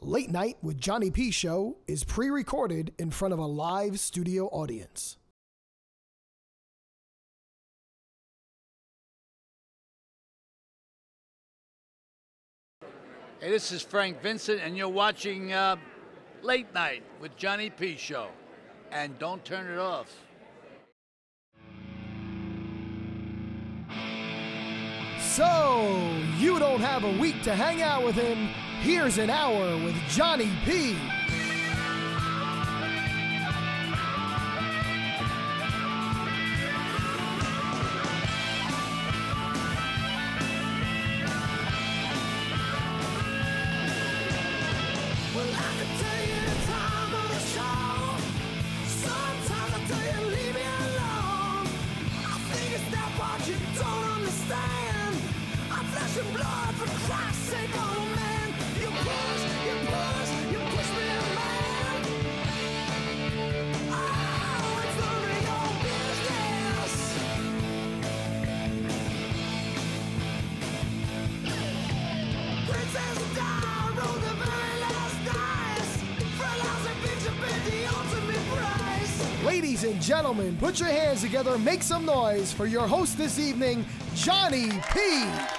Late Night with Johnny P show is pre recorded in front of a live studio audience. Hey, this is Frank Vincent, and you're watching uh, Late Night with Johnny P show. And don't turn it off. So, you don't have a week to hang out with him. Here's an hour with Johnny P. put your hands together, make some noise for your host this evening, Johnny P.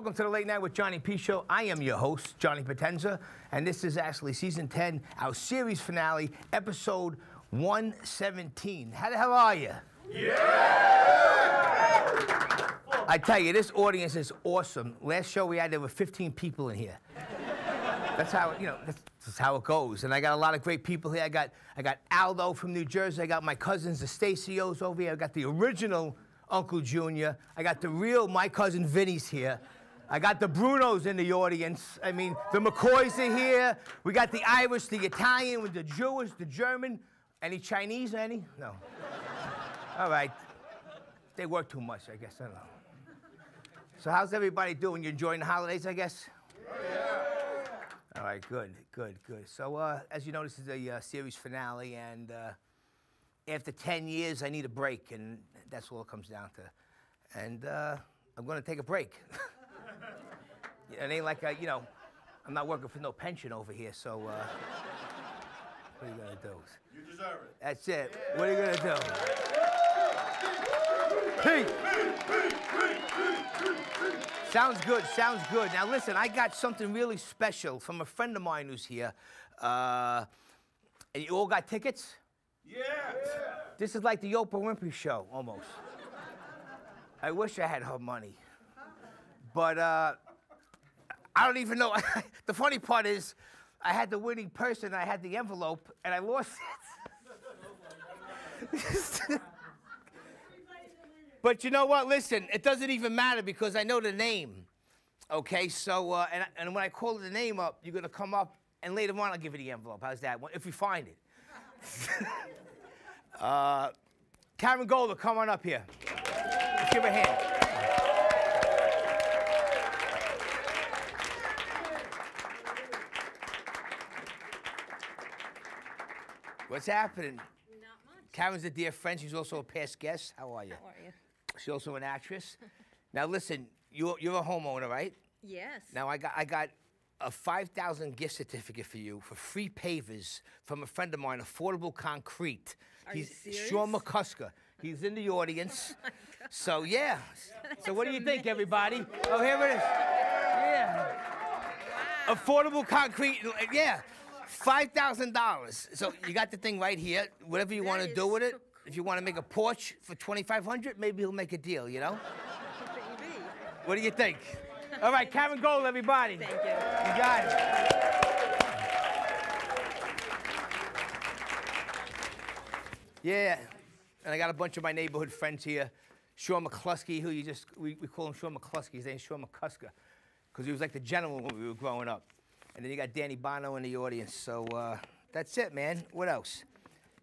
welcome to the Late Night with Johnny P Show. I am your host, Johnny Potenza, and this is actually season 10, our series finale, episode 117. How the hell are you? Yeah! I tell you, this audience is awesome. Last show we had, there were 15 people in here. That's how you know. That's, that's how it goes. And I got a lot of great people here. I got I got Aldo from New Jersey. I got my cousins, the Stacios over here. I got the original Uncle Junior. I got the real my cousin Vinny's here. I got the Brunos in the audience. I mean, the McCoys are here. We got the Irish, the Italian, with the Jewish, the German. Any Chinese? Any? No. All right. They work too much, I guess. I don't know. So how's everybody doing? You enjoying the holidays, I guess? Yeah. All right, good, good, good. So, uh, as you know, this is a uh, series finale, and uh, after 10 years, I need a break, and that's all it comes down to. And uh, I'm going to take a break. it ain't like, I, you know, I'm not working for no pension over here, so uh, what are you to do? You deserve it. That's it. What are you to do? Pete! Sounds good, sounds good. Now listen, I got something really special from a friend of mine who's here. Uh, and you all got tickets? Yeah. This is like the Oprah Winfrey show, almost. I wish I had her money. But uh, I don't even know. the funny part is, I had the winning person, I had the envelope, and I lost it. but you know what? Listen, it doesn't even matter because I know the name. Okay, so, uh, and, and when I call the name up, you're gonna come up, and later on I'll give you the envelope. How's that? If we find it. uh, Karen Golder, come on up here. Let's give her a hand. What's happening? Not much. Karen's a dear friend. She's also a past guest. How are you? How are you? She's also an actress. now listen, you're, you're a homeowner, right? Yes. Now I got I got a five thousand gift certificate for you for free pavers from a friend of mine, Affordable Concrete. Are you He's Sean? McCusker. He's in the audience. Oh so yeah. so what do you think, everybody? Oh, here it is. Yeah. Affordable concrete. Yeah. Five thousand dollars. So you got the thing right here. Whatever you want to do with it. so If you want to make a porch for twenty five hundred, maybe he'll make a deal. You know. What do you think? All right, Karen Gold, everybody. Thank you. You got it. Yeah, and I got a bunch of my neighborhood friends here. Sean McCluskey, who you just, we, we call him Sean McCluskey. His name's Sean McCusker, because he was like the gentleman when we were growing up. And then you got Danny Bono in the audience. So uh, that's it, man. What else?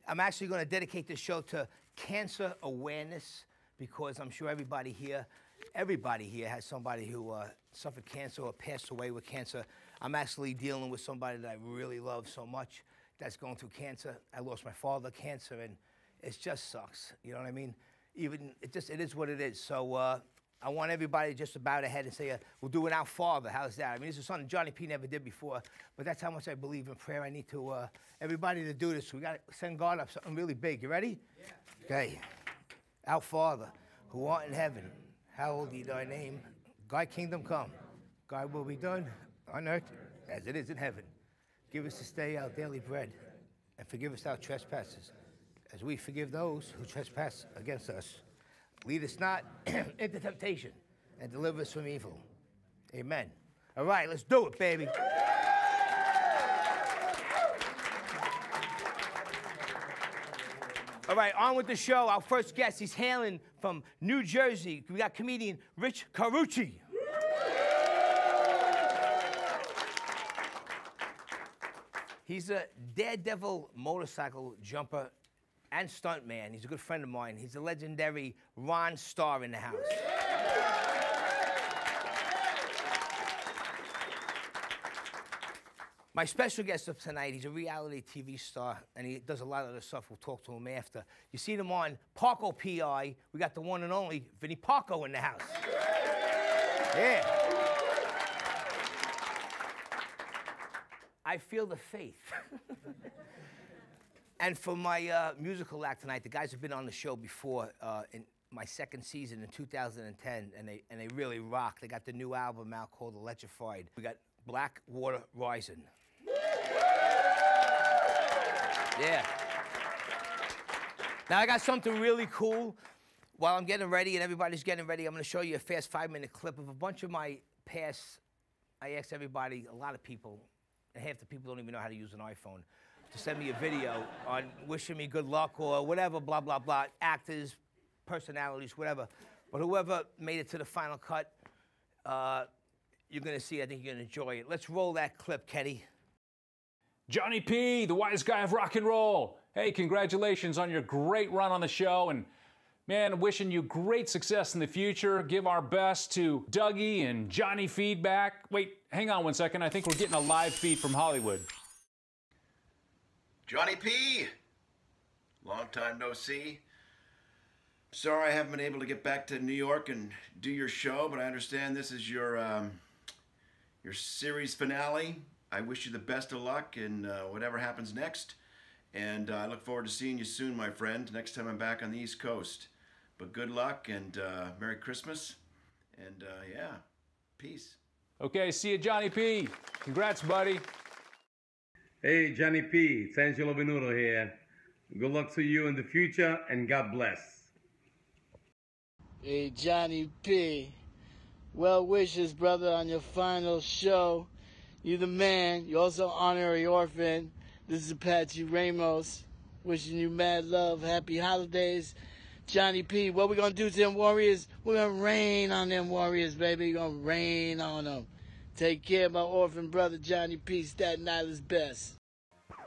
I'm actually going to dedicate this show to cancer awareness because I'm sure everybody here, everybody here has somebody who uh, suffered cancer or passed away with cancer. I'm actually dealing with somebody that I really love so much that's going through cancer. I lost my father cancer, and it just sucks. You know what I mean? Even it just it is what it is. So uh, I want everybody just to bow their head and say, uh, "We'll do it our Father." How's that? I mean, this is something Johnny P never did before, but that's how much I believe in prayer. I need to uh, everybody to do this. We got to send God up something really big. You ready? Yeah. Okay. Our Father, who art in heaven, hallowed be thy name. Thy kingdom come. Thy will be done on earth as it is in heaven. Give us this day our daily bread, and forgive us our trespasses, as we forgive those who trespass against us. Lead us not into temptation, and deliver us from evil. Amen. All right, let's do it, baby. All right, on with the show. Our first guest, he's hailing from New Jersey. We got comedian Rich Carucci. He's a daredevil motorcycle jumper and stuntman. He's a good friend of mine. He's a legendary Ron Starr in the house. My special guest of tonight, he's a reality TV star, and he does a lot of the stuff. We'll talk to him after. You see him on Parco PI. We got the one and only Vinny Parco in the house. Yeah. I feel the faith. and for my uh, musical act tonight, the guys have been on the show before uh, in my second season in 2010, and they, and they really rock. They got the new album out called Electrified. We got Black Water Rising. Yeah. Now I got something really cool. While I'm getting ready and everybody's getting ready, I'm going to show you a fast five-minute clip of a bunch of my past. I asked everybody, a lot of people, and half the people don't even know how to use an iPhone, to send me a video on wishing me good luck or whatever, blah blah blah. Actors, personalities, whatever. But whoever made it to the final cut, uh, you're going to see. I think you're going to enjoy it. Let's roll that clip, Kenny. Johnny P, the wise guy of rock and roll. Hey, congratulations on your great run on the show. And man, wishing you great success in the future. Give our best to Dougie and Johnny Feedback. Wait, hang on one second. I think we're getting a live feed from Hollywood. Johnny P. Long time no see. Sorry I haven't been able to get back to New York and do your show, but I understand this is your um, your series finale. I wish you the best of luck in uh, whatever happens next, and uh, I look forward to seeing you soon, my friend. Next time I'm back on the East Coast. But good luck and uh, Merry Christmas, and uh, yeah, peace. Okay, see you, Johnny P. Congrats, buddy. Hey, Johnny P. It's Angelo Venuto here. Good luck to you in the future and God bless. Hey, Johnny P. Well wishes, brother, on your final show. You're the man. You also honorary orphan. This is Apache Ramos. Wishing you mad love. Happy holidays. Johnny P. What we gonna do to them warriors? We're gonna rain on them warriors, baby. We're gonna rain on them. Take care, my orphan brother Johnny P. Staten Island's best.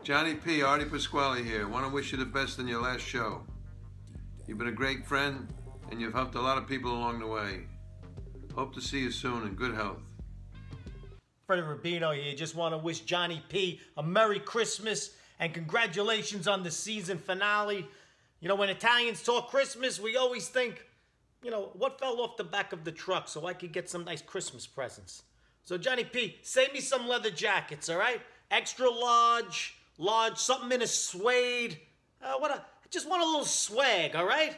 Johnny P. Artie Pasquale here. Want to wish you the best in your last show. You've been a great friend, and you've helped a lot of people along the way. Hope to see you soon in good health. Freddie Rubino here. Just want to wish Johnny P a Merry Christmas and congratulations on the season finale. You know, when Italians talk Christmas, we always think, you know, what fell off the back of the truck so I could get some nice Christmas presents. So, Johnny P, save me some leather jackets, all right? Extra large, large, something in a suede. Uh, what a, just want a little swag, all right?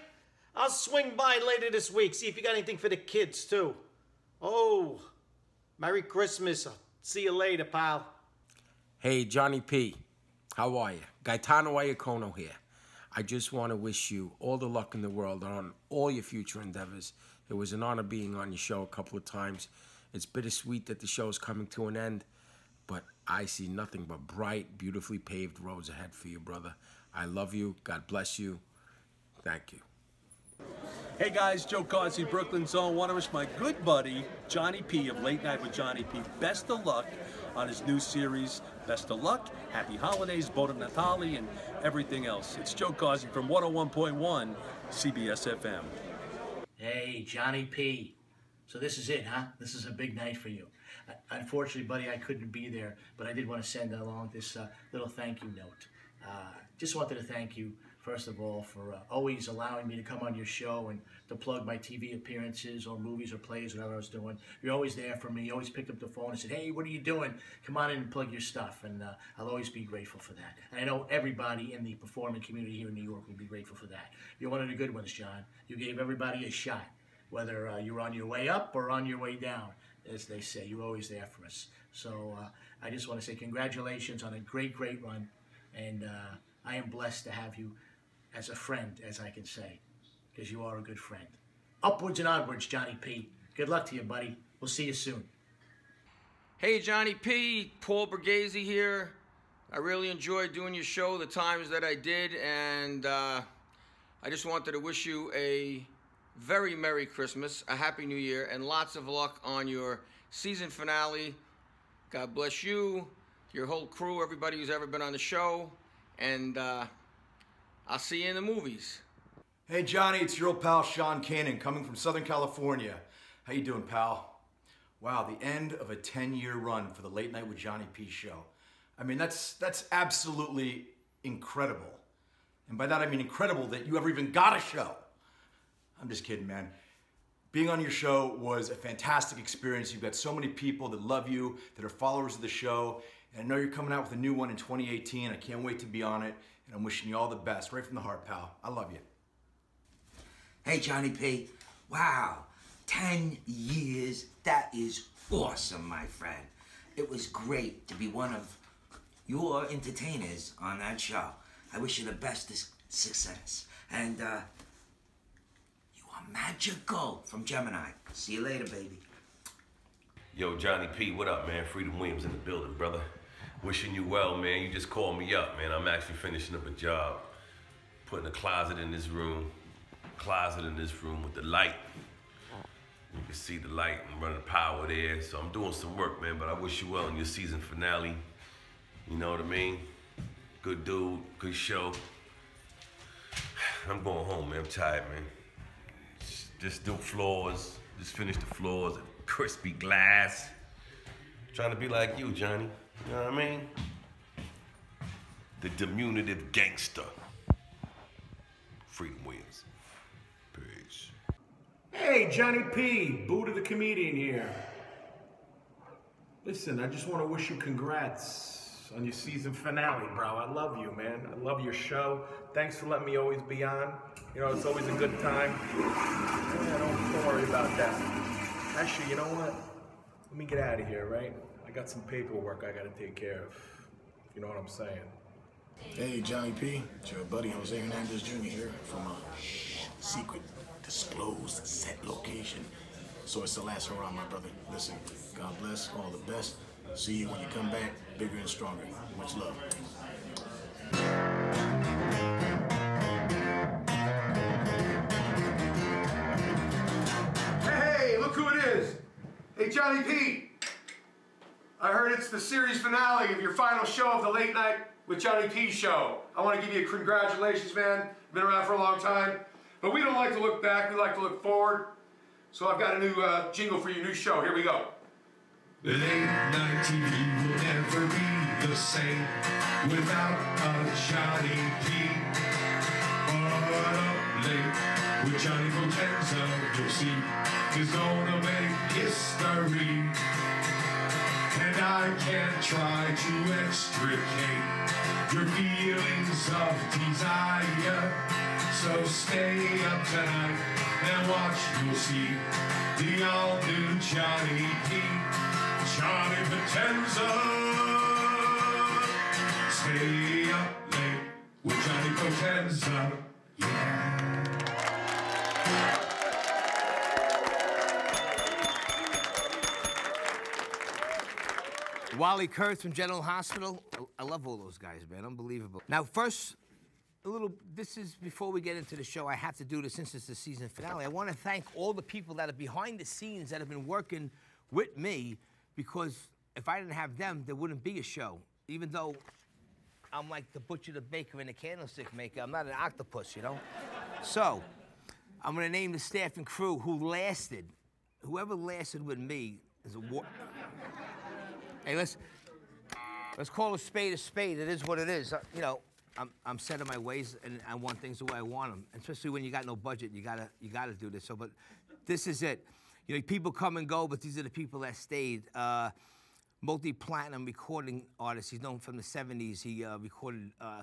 I'll swing by later this week, see if you got anything for the kids, too. Oh, Merry Christmas. See you later, pal. Hey, Johnny P. How are you? Gaetano Iacono here. I just want to wish you all the luck in the world on all your future endeavors. It was an honor being on your show a couple of times. It's bittersweet that the show is coming to an end, but I see nothing but bright, beautifully paved roads ahead for you, brother. I love you. God bless you. Thank you. Hey guys, Joe Causi, Brooklyn Zone. Want to wish my good buddy Johnny P of Late Night with Johnny P best of luck on his new series. Best of luck, happy holidays, Bona Natali, and everything else. It's Joe Causi from 101.1 CBS FM. Hey, Johnny P. So this is it, huh? This is a big night for you. Uh, unfortunately, buddy, I couldn't be there, but I did want to send along this uh, little thank you note. Uh, just wanted to thank you, first of all, for uh, always allowing me to come on your show and to plug my TV appearances or movies or plays, whatever I was doing. You're always there for me. You always picked up the phone and said, hey, what are you doing? Come on in and plug your stuff. And uh, I'll always be grateful for that. And I know everybody in the performing community here in New York will be grateful for that. You're one of the good ones, John. You gave everybody a shot whether uh, you're on your way up or on your way down, as they say. You're always there for us. So uh, I just want to say congratulations on a great, great run. And uh, I am blessed to have you as a friend, as I can say, because you are a good friend. Upwards and onwards, Johnny P. Good luck to you, buddy. We'll see you soon. Hey, Johnny P. Paul Borghese here. I really enjoyed doing your show the times that I did, and uh, I just wanted to wish you a very Merry Christmas, a Happy New Year, and lots of luck on your season finale. God bless you, your whole crew, everybody who's ever been on the show, and uh, I'll see you in the movies. Hey Johnny, it's your old pal Sean Cannon coming from Southern California. How you doing, pal? Wow, the end of a 10-year run for the Late Night with Johnny P show. I mean, that's that's absolutely incredible. And by that I mean incredible that you ever even got a show. I'm just kidding, man. Being on your show was a fantastic experience. You've got so many people that love you, that are followers of the show. And I know you're coming out with a new one in 2018. I can't wait to be on it. And I'm wishing you all the best, right from the heart, pal. I love you. Hey, Johnny P. Wow, 10 years. That is awesome, my friend. It was great to be one of your entertainers on that show. I wish you the best success. And, uh, magical from Gemini. See you later, baby. Yo, Johnny P, what up, man? Freedom Williams in the building, brother. Wishing you well, man. You just called me up, man. I'm actually finishing up a job. Putting a closet in this room. Closet in this room with the light. You can see the light and running power there. So I'm doing some work, man, but I wish you well in your season finale. You know what I mean? Good dude, good show. I'm going home, man. I'm tired, man. Just do floors. Just finish the floors. Crispy glass. Trying to be like you, Johnny. You know what I mean? The diminutive gangster. Freedom Williams. Peace. Hey, Johnny P, Buddha the comedian here. Listen, I just want to wish you congrats on your season finale, bro. I love you, man. I love your show. Thanks for letting me always be on. You know, it's always a good time. Yeah, don't, worry about that. Actually, you know what? Let me get out of here, right? I got some paperwork I got to take care of. You know what I'm saying? Hey, Johnny P. It's your buddy Jose Hernandez Jr. here from a secret, disclosed set location. So it's the last hurrah, my brother. Listen, God bless, all the best. See you when you come back, bigger and stronger. Much love. Hey, Johnny P. I heard it's the series finale of your final show of the Late Night with Johnny P show. I want to give you congratulations, man. Been around for a long time. But we don't like to look back, we like to look forward. So I've got a new uh, jingle for your new show. Here we go. Late night TV will never be the same without a Johnny P. But up late with Johnny Potenza, you'll see he's gonna make history. And I can't try to extricate your feelings of desire. So stay up tonight and watch, you'll see the all new Johnny P. Johnny Potenza. Stay up late with Johnny Potenza. Wally Kurth from General Hospital. I love all those guys, man. Unbelievable. Now, first, a little, this is before we get into the show, I have to do this since it's the season finale. I want to thank all the people that are behind the scenes that have been working with me because if I didn't have them, there wouldn't be a show. Even though I'm like the butcher, the baker, and the candlestick maker, I'm not an octopus, you know? so, I'm gonna name the staff and crew who lasted. Whoever lasted with me is a war. Hey, let's let's call a spade a spade. It is what it is. Uh, you know, I'm I'm set in my ways, and I want things the way I want them. Especially when you got no budget, you gotta you gotta do this. So, but this is it. You know, people come and go, but these are the people that stayed. Uh, multi-platinum recording artist. He's known from the 70s. He uh, recorded uh,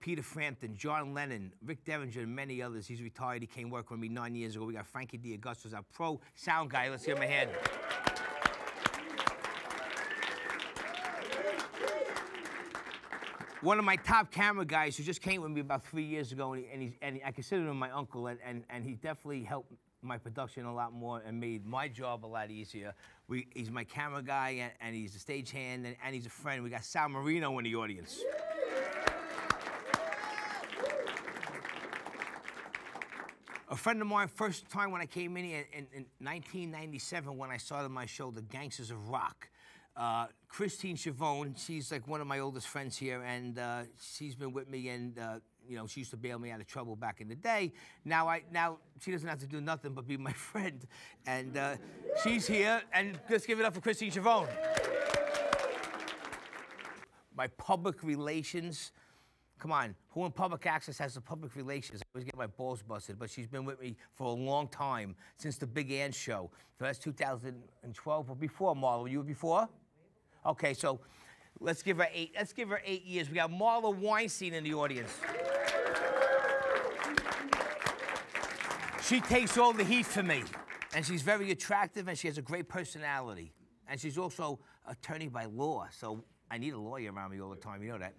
Peter Frampton, John Lennon, Rick Derringer, and many others. He's retired. He came work with me nine years ago. We got Frankie D'Augustus, our pro sound guy. Let's give him a hand. One of my top camera guys who just came with me about three years ago, and, he, and, he's, and he, I consider him my uncle, and, and, and he definitely helped my production a lot more and made my job a lot easier. We, he's my camera guy, and, and he's a stagehand, and, and he's a friend. We got Sal Marino in the audience. A friend of mine, first time when I came in here in, in 1997 when I started my show, The Gangsters of Rock. Uh, Christine Chavone, she's like one of my oldest friends here, and uh, she's been with me, and uh, you know, she used to bail me out of trouble back in the day. Now I now she doesn't have to do nothing but be my friend, and uh, she's here, and let's give it up for Christine Chavone. My public relations Come on, who in public access has the public relations? I always get my balls busted, but she's been with me for a long time, since the Big Ann show. So that's 2012 or before, Marla. You were before? Okay, so let's give her eight. Let's give her eight years. We got Marla Weinstein in the audience. She takes all the heat for me, and she's very attractive, and she has a great personality, and she's also attorney by law. So I need a lawyer around me all the time. You know that.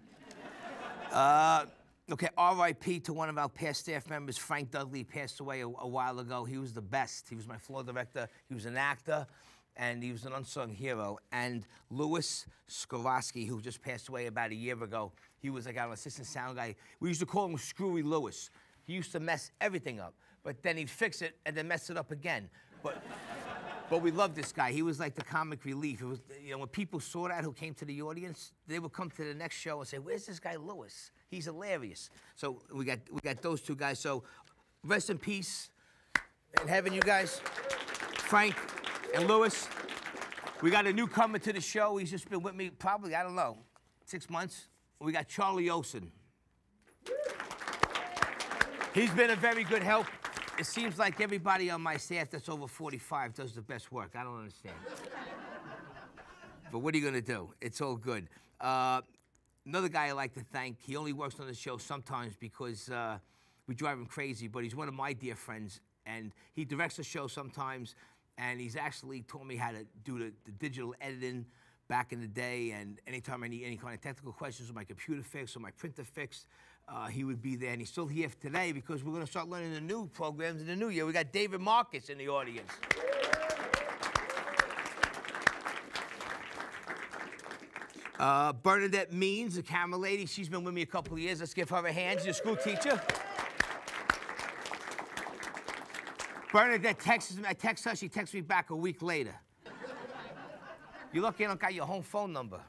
Uh, okay, RIP to one of our past staff members, Frank Dudley, passed away a, a, while ago. He was the best. He was my floor director. He was an actor, and he was an unsung hero. And Louis Skorowski, who just passed away about a year ago, he was like our assistant sound guy. We used to call him Screwy Lewis. He used to mess everything up, but then he'd fix it and then mess it up again. But but we loved this guy. He was like the comic relief. It was, you know, when people saw that who came to the audience, they would come to the next show and say, "Where's this guy Lewis? He's hilarious." So we got we got those two guys. So rest in peace in heaven, you guys. Frank and Lewis. We got a newcomer to the show. He's just been with me probably I don't know six months. We got Charlie Olson. He's been a very good help it seems like everybody on my staff that's over 45 does the best work. I don't understand. but what are you going to do? It's all good. Uh, another guy I like to thank, he only works on the show sometimes because uh, we drive him crazy, but he's one of my dear friends, and he directs the show sometimes, and he's actually taught me how to do the, the digital editing back in the day, and anytime I need any kind of technical questions or my computer fixed or my printer fixed, uh, he would be there. And he's still here today because we're going to start learning the new programs in the new year. We got David Marcus in the audience. Uh, Bernadette Means, the camera lady, she's been with me a couple of years. Let's give her a hand. She's a school teacher. Bernadette texts me. I text her. She texts me back a week later. You're lucky I don't got your home phone number.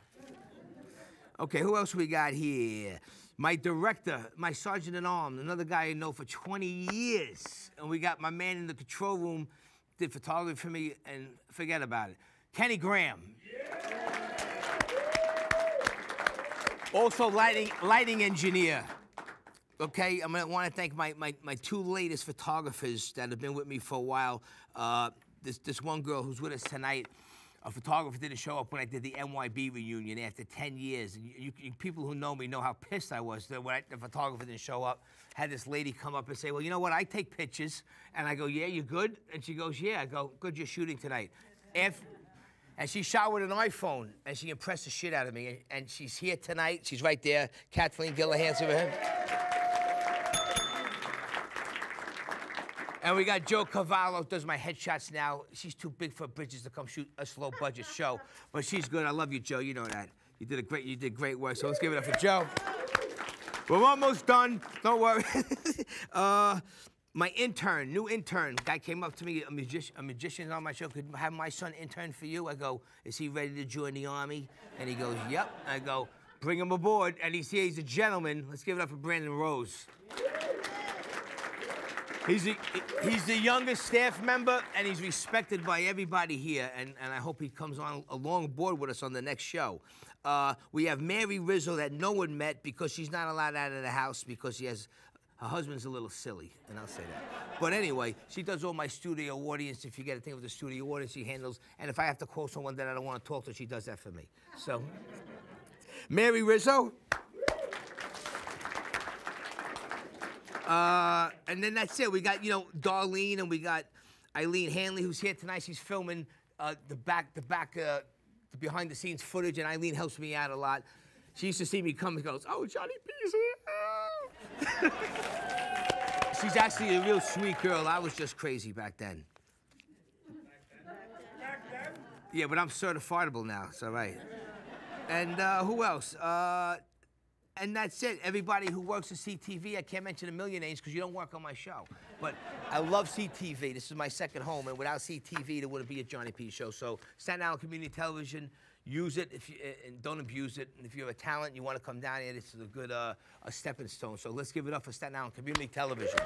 Okay, who else we got here? my director, my sergeant at arms, another guy I know for 20 years. And we got my man in the control room, did photography for me, and forget about it. Kenny Graham. Also, lighting, lighting engineer. Okay, I'm gonna want to thank my, my, my two latest photographers that have been with me for a while. Uh, this, this one girl who's with us tonight, a photographer didn't show up when I did the NYB reunion after 10 years. And you, you, people who know me know how pissed I was that when I, the photographer didn't show up. Had this lady come up and say, well, you know what, I take pictures. And I go, yeah, you good? And she goes, yeah. I go, good, you're shooting tonight. If, and she shot with an iPhone, and she impressed the shit out of me. And she's here tonight. She's right there. Kathleen Gillahan's over here. And we got Joe Cavallo, does my headshots now. She's too big for Bridges to come shoot a slow budget show. But she's good. I love you, Joe. You know that. You did a great, you did great work. So let's give it up for Joe. We're almost done. Don't worry. uh, my intern, new intern, guy came up to me, a, magician, a magician on my show, could have my son intern for you? I go, is he ready to join the army? And he goes, yep. I go, bring him aboard. And he's here, he's a gentleman. Let's give it up for Brandon Rose. He's the, he's the youngest staff member, and he's respected by everybody here, and, and I hope he comes on along board with us on the next show. Uh, we have Mary Rizzo that no one met because she's not allowed out of the house because she has her husband's a little silly, and I'll say that. But anyway, she does all my studio audience. If you get a thing with the studio audience, she handles. And if I have to call someone that I don't want to talk to, she does that for me. So, Mary Rizzo. Uh, and then that's it. We got, you know, Darlene and we got Eileen Hanley, who's here tonight. She's filming uh, the back, the back, uh, the behind the scenes footage, and Eileen helps me out a lot. She used to see me come and goes, "Oh, Johnny P's here." She's actually a real sweet girl. I was just crazy back then. Yeah, but I'm certifiable now. It's all right. And uh, who else? Uh, and that's it. Everybody who works at CTV, I can't mention a million names because you don't work on my show. But I love CTV. This is my second home, and without CTV, there wouldn't be a Johnny P show. So Staten Island Community Television, use it if you, and don't abuse it. And if you have a talent, you want to come down here, this is a good uh, a stepping stone. So let's give it up for Staten Island Community Television.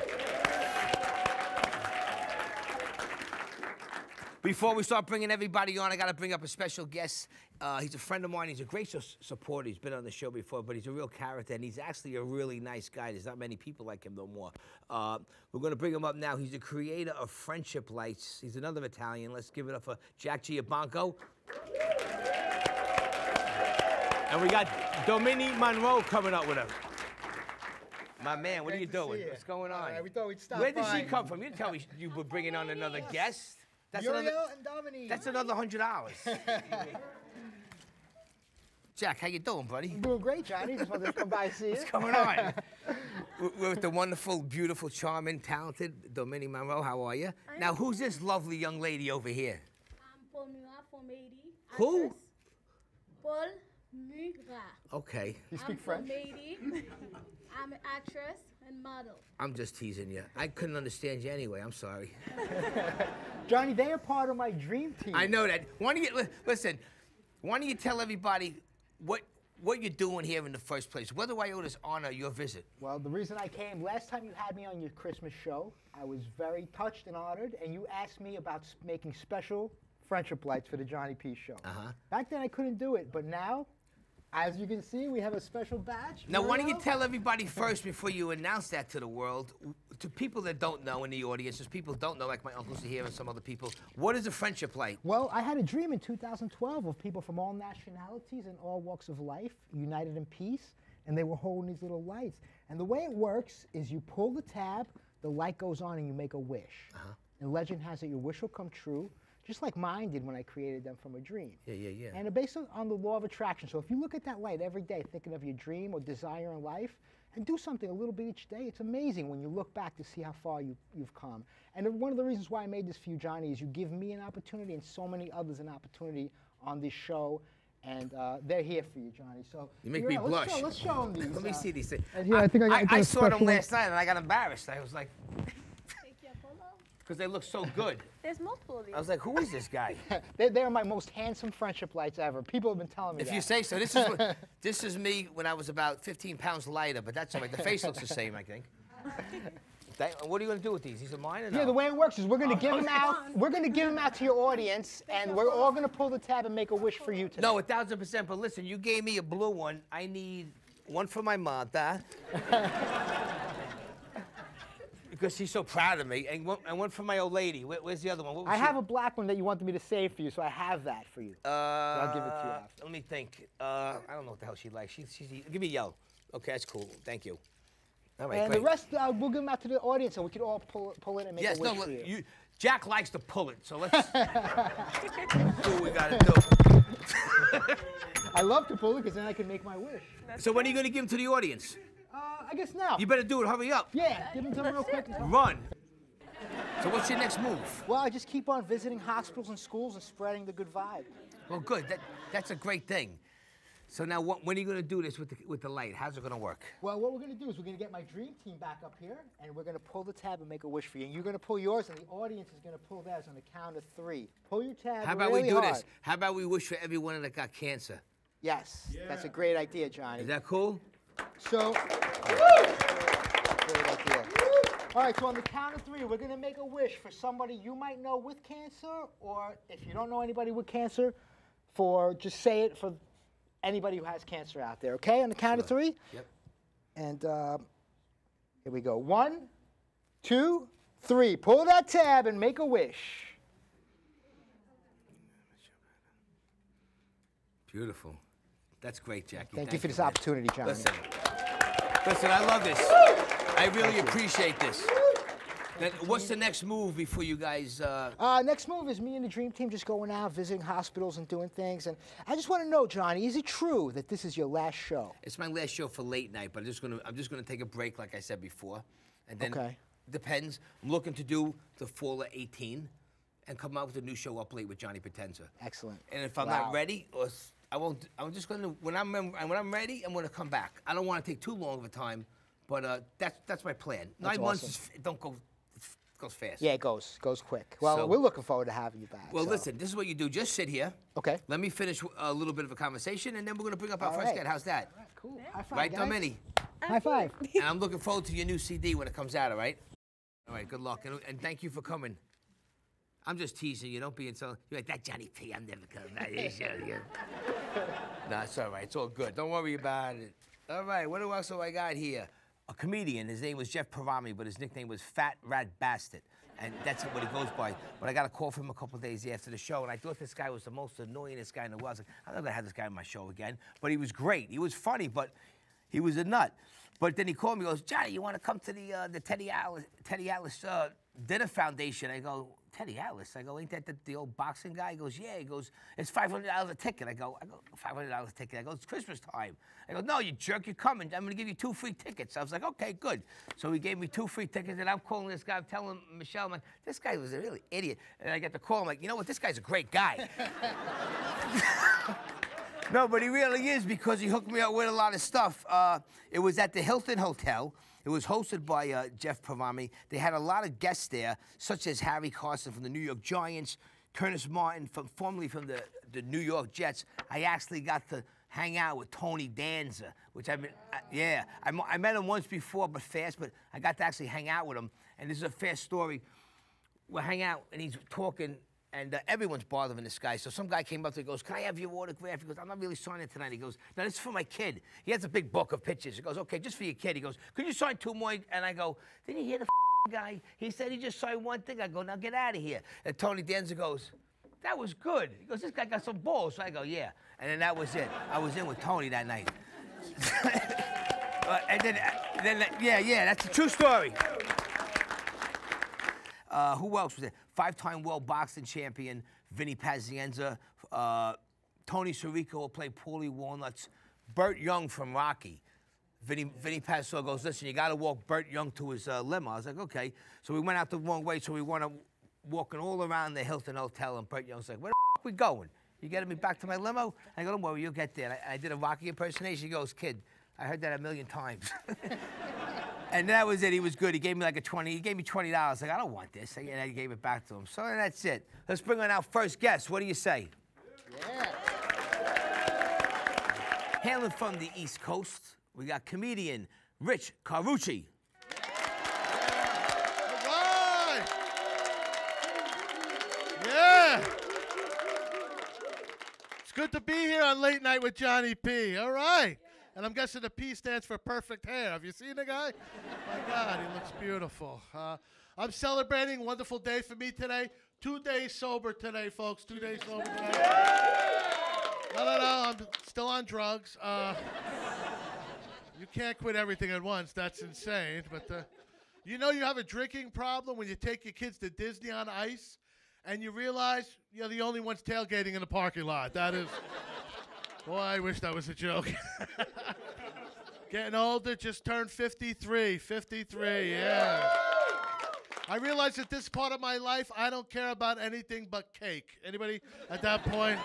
Before we start bringing everybody on, I got to bring up a special guest. Uh, he's a friend of mine. He's a great su- supporter. He's been on the show before, but he's a real character, and he's actually a really nice guy. There's not many people like him no more. Uh, we're going to bring him up now. He's the creator of Friendship Lights. He's another Italian. Let's give it up for Jack Giabanco. And we got Dominique Monroe coming up with us. My man, what are you Great to see doing? you. What's going on? All right, we thought we'd stop Where did by. she come from? You didn't tell me you were bringing on another guest. That's Muriel another. and Dominique. That's another hundred dollars. Jack, how you doing, buddy? Doing great, Johnny. Just wanted to come by and see you. What's going on? We're- We're with the wonderful, beautiful, charming, talented Domini Monroe. How are you? I'm Now, who's this lovely young lady over here? I'm Paul Murat from Haiti. Who? actress. Paul Murat. Okay. I'm from Haiti. I'm an actress and model. I'm just teasing you. I couldn't understand you anyway. I'm sorry. Johnny, they are part of my dream team. I know that. Why don't you listen? Why don't you tell everybody what what you're doing here in the first place? What do I owe this honor your visit? Well, the reason I came last time you had me on your Christmas show, I was very touched and honored, and you asked me about making special friendship lights for the Johnny P show. Uh huh. Back then I couldn't do it, but now, as you can see, we have a special batch. Now, why don't you tell everybody first before you announce that to the world, to people that don't know in the audience, as people don't know, like my uncles are here and some other people, what is a friendship like? Well, I had a dream in 2012 of people from all nationalities and all walks of life united in peace, and they were holding these little lights. And the way it works is you pull the tab, the light goes on, and you make a wish. Uh-huh. And legend has it your wish will come true, just like mine did when I created them from a dream. Yeah, yeah, yeah. And they're based on, on the law of attraction. So if you look at that light every day, thinking of your dream or desire in life, and do something a little bit each day, it's amazing when you look back to see how far you, you've come. And one of the reasons why I made this for you, Johnny, is you give me an opportunity and so many others an opportunity on this show. And uh, they're here for you, Johnny. So You make me let's blush. Show, let's show them these. Let me uh, see these things. and here, I think I got- I I a saw them last night and I got embarrassed. I was like, because they look so good. There's multiple of these. I was like, who is this guy? they, they are my most handsome friendship lights ever. People have been telling me If that. you say so, this is what, this is me when I was about 15 pounds lighter, but that's all right. The face looks the same, I think. That- what are you going to do with these? These are mine or no? Yeah, the way it works is we're gonna give them out. We're gonna give them out to your audience, and we're all gonna pull the tab and make a wish for you today. No, a thousand percent. But listen, you gave me a blue one. I need one for my mother. Because she's so proud of me, and one, and one for my old lady. Where, where's the other one? What was I she- have a black one that you wanted me to save for you, so I have that for you. Uh, I'll give it to you after. Let me think. Uh, I don't know what the hell she likes. She, she's give me yellow. Okay, that's cool. Thank you. All right, and great. the rest, uh, we'll give them out to the audience, and we can all pull, pull it and make yes, a wish no, for you. you. Jack likes to pull it, so let's do what we gotta do. I love to pull it because then I can make my wish. So when are you gonna give them to the audience? I guess now. You better do it. Hurry up. Yeah, give him to them real quick. Run. So what's your next move? Well, I just keep on visiting hospitals and schools and spreading the good vibe. Well, good. That, that's a great thing. So now, what, when are you going to do this with the, with the light? How's it going to work? Well, what we're going to do is we're going to get my dream team back up here, and we're going to pull the tab and make a wish for you. And you're going to pull yours, and the audience is going to pull theirs on the count of three. Pull your tab. How about really we do hard. this? How about we wish for everyone that got cancer? Yes, that's a great idea, Johnny. Is that cool? So. All right, so on the count of three, we're going to make a wish for somebody you might know with cancer, or if you don't know anybody with cancer, for just say it for anybody who has cancer out there, okay? On the count of three? Yep. And uh, here we go. One, two, three. Pull that tab and make a wish. Beautiful. That's great, Jackie. Thank, you for this man. opportunity, Johnny. Listen, listen, I love this. I really appreciate this. Then what's the next move before you guys? Uh, Uh, next move is me and the dream team just going out, visiting hospitals and doing things. And I just want to know, Johnny, is it true that this is your last show? it's my last show for late night, but I'm just gonna I'm just gonna take a break, like I said before, and then Okay. depends. I'm looking to do the fall of 18, and come out with a new show up late with Johnny Potenza. Excellent. And if I'm Wow. not ready, or I won't. I'm just gonna when I'm when I'm ready, I'm gonna come back. I don't want to take too long of a time, but uh, that's that's my plan. That's Nine months is, don't go goes fast. Yeah, it goes goes quick. Well, So- we're looking forward to having you back. Well, so. listen, this is what you do. Just sit here. Okay. Let me finish a little bit of a conversation, and then we're gonna bring up our All first right. guest. How's that? Cool. High five, Right, guys. Domini? High five. and I'm looking forward to your new CD when it comes out. All right. All right. Good luck, and, and thank you for coming. I'm just teasing you. Don't be so. You're like that Johnny P. I'm never coming back to this show again. no, it's all right. It's all good. Don't worry about it. All right. What else do I got here? A comedian. His name was Jeff Parami, but his nickname was Fat Rat Bastard. And that's what he goes by. But I got a call from him a couple days after the show, and I thought this guy was the most annoyingest guy in the world. I was like, I'm not gonna have this guy on my show again. But he was great. He was funny, but he was a nut. But then he called me. He goes, Johnny, you want to come to the uh, the Teddy Atlas Teddy Atlas uh, Dinner Foundation? I go, Teddy Atlas. I go, ain't that the, the old boxing guy? He goes, yeah. He goes, it's five hundred dollars a ticket. I go, I go, five hundred dollars a ticket. I go, it's Christmas time. I go, no, you jerk, you're coming. I'm gonna give you two free tickets. I was like, okay, good. So he gave me two free tickets, and I'm calling this guy. I'm telling Michelle, I'm like, this guy was a really idiot. And I get the call. I'm like, you know what? This guy's a great guy. No, but he really is because he hooked me up with a lot of stuff. Uh, it was at the Hilton Hotel. It was hosted by uh, Jeff Pavami. They had a lot of guests there, such as Harry Carson from the New York Giants, Curtis Martin, from, formerly from the, the New York Jets. I actually got to hang out with Tony Danza, which I've been, uh, yeah, I, I met him once before, but fast, but I got to actually hang out with him. And this is a fast story we'll hang out and he's talking and uh, everyone's bothering this guy. So some guy came up to and goes, Can I have your autograph? He goes, I'm not really signing tonight. He goes, No, this is for my kid. He has a big book of pictures. He goes, Okay, just for your kid. He goes, Could you sign two more? And I go, Didn't you hear the guy? He said he just signed one thing. I go, Now get out of here. And Tony Danza goes, That was good. He goes, This guy got some balls. So I go, Yeah. And then that was it. I was in with Tony that night. Uh, and then, uh, then, yeah, yeah, that's a true story. Uh, who else was there? Five-time world boxing champion Vinny Pazienza, uh, Tony Sirico will play Paulie Walnuts, Burt Young from Rocky. Vinny, Vinny goes, listen, you got to walk Burt Young to his uh, limo. I was like, okay. So we went out the wrong way, so we went walking all around the Hilton Hotel, and Burt Young's like, where the f- we going? You getting me back to my limo? I go, don't worry, you'll get there. I, I did a Rocky impersonation. He goes, kid, I heard that a million times. And that was it. He was good. He gave me like a 20. He gave me $20. Like, I don't want this. And I gave it back to him. So that's it. Let's bring on our first guest. What do you say? Yeah. Hailing from the East Coast, we got comedian Rich Carucci. Right. Yeah. It's good to be here on Late Night with Johnny P. All right. And I'm guessing the P stands for perfect hair. Have you seen the guy? My God, he looks beautiful. Uh, I'm celebrating. Wonderful day for me today. Two days sober today, folks. Two days sober today. No, no, no. I'm still on drugs. Uh, you can't quit everything at once. That's insane. But uh, you know you have a drinking problem when you take your kids to Disney on ice and you realize you're the only ones tailgating in the parking lot. That is. Boy, I wish that was a joke. Getting older, just turned 53. 53, yeah. I realize at this part of my life, I don't care about anything but cake. Anybody at that point?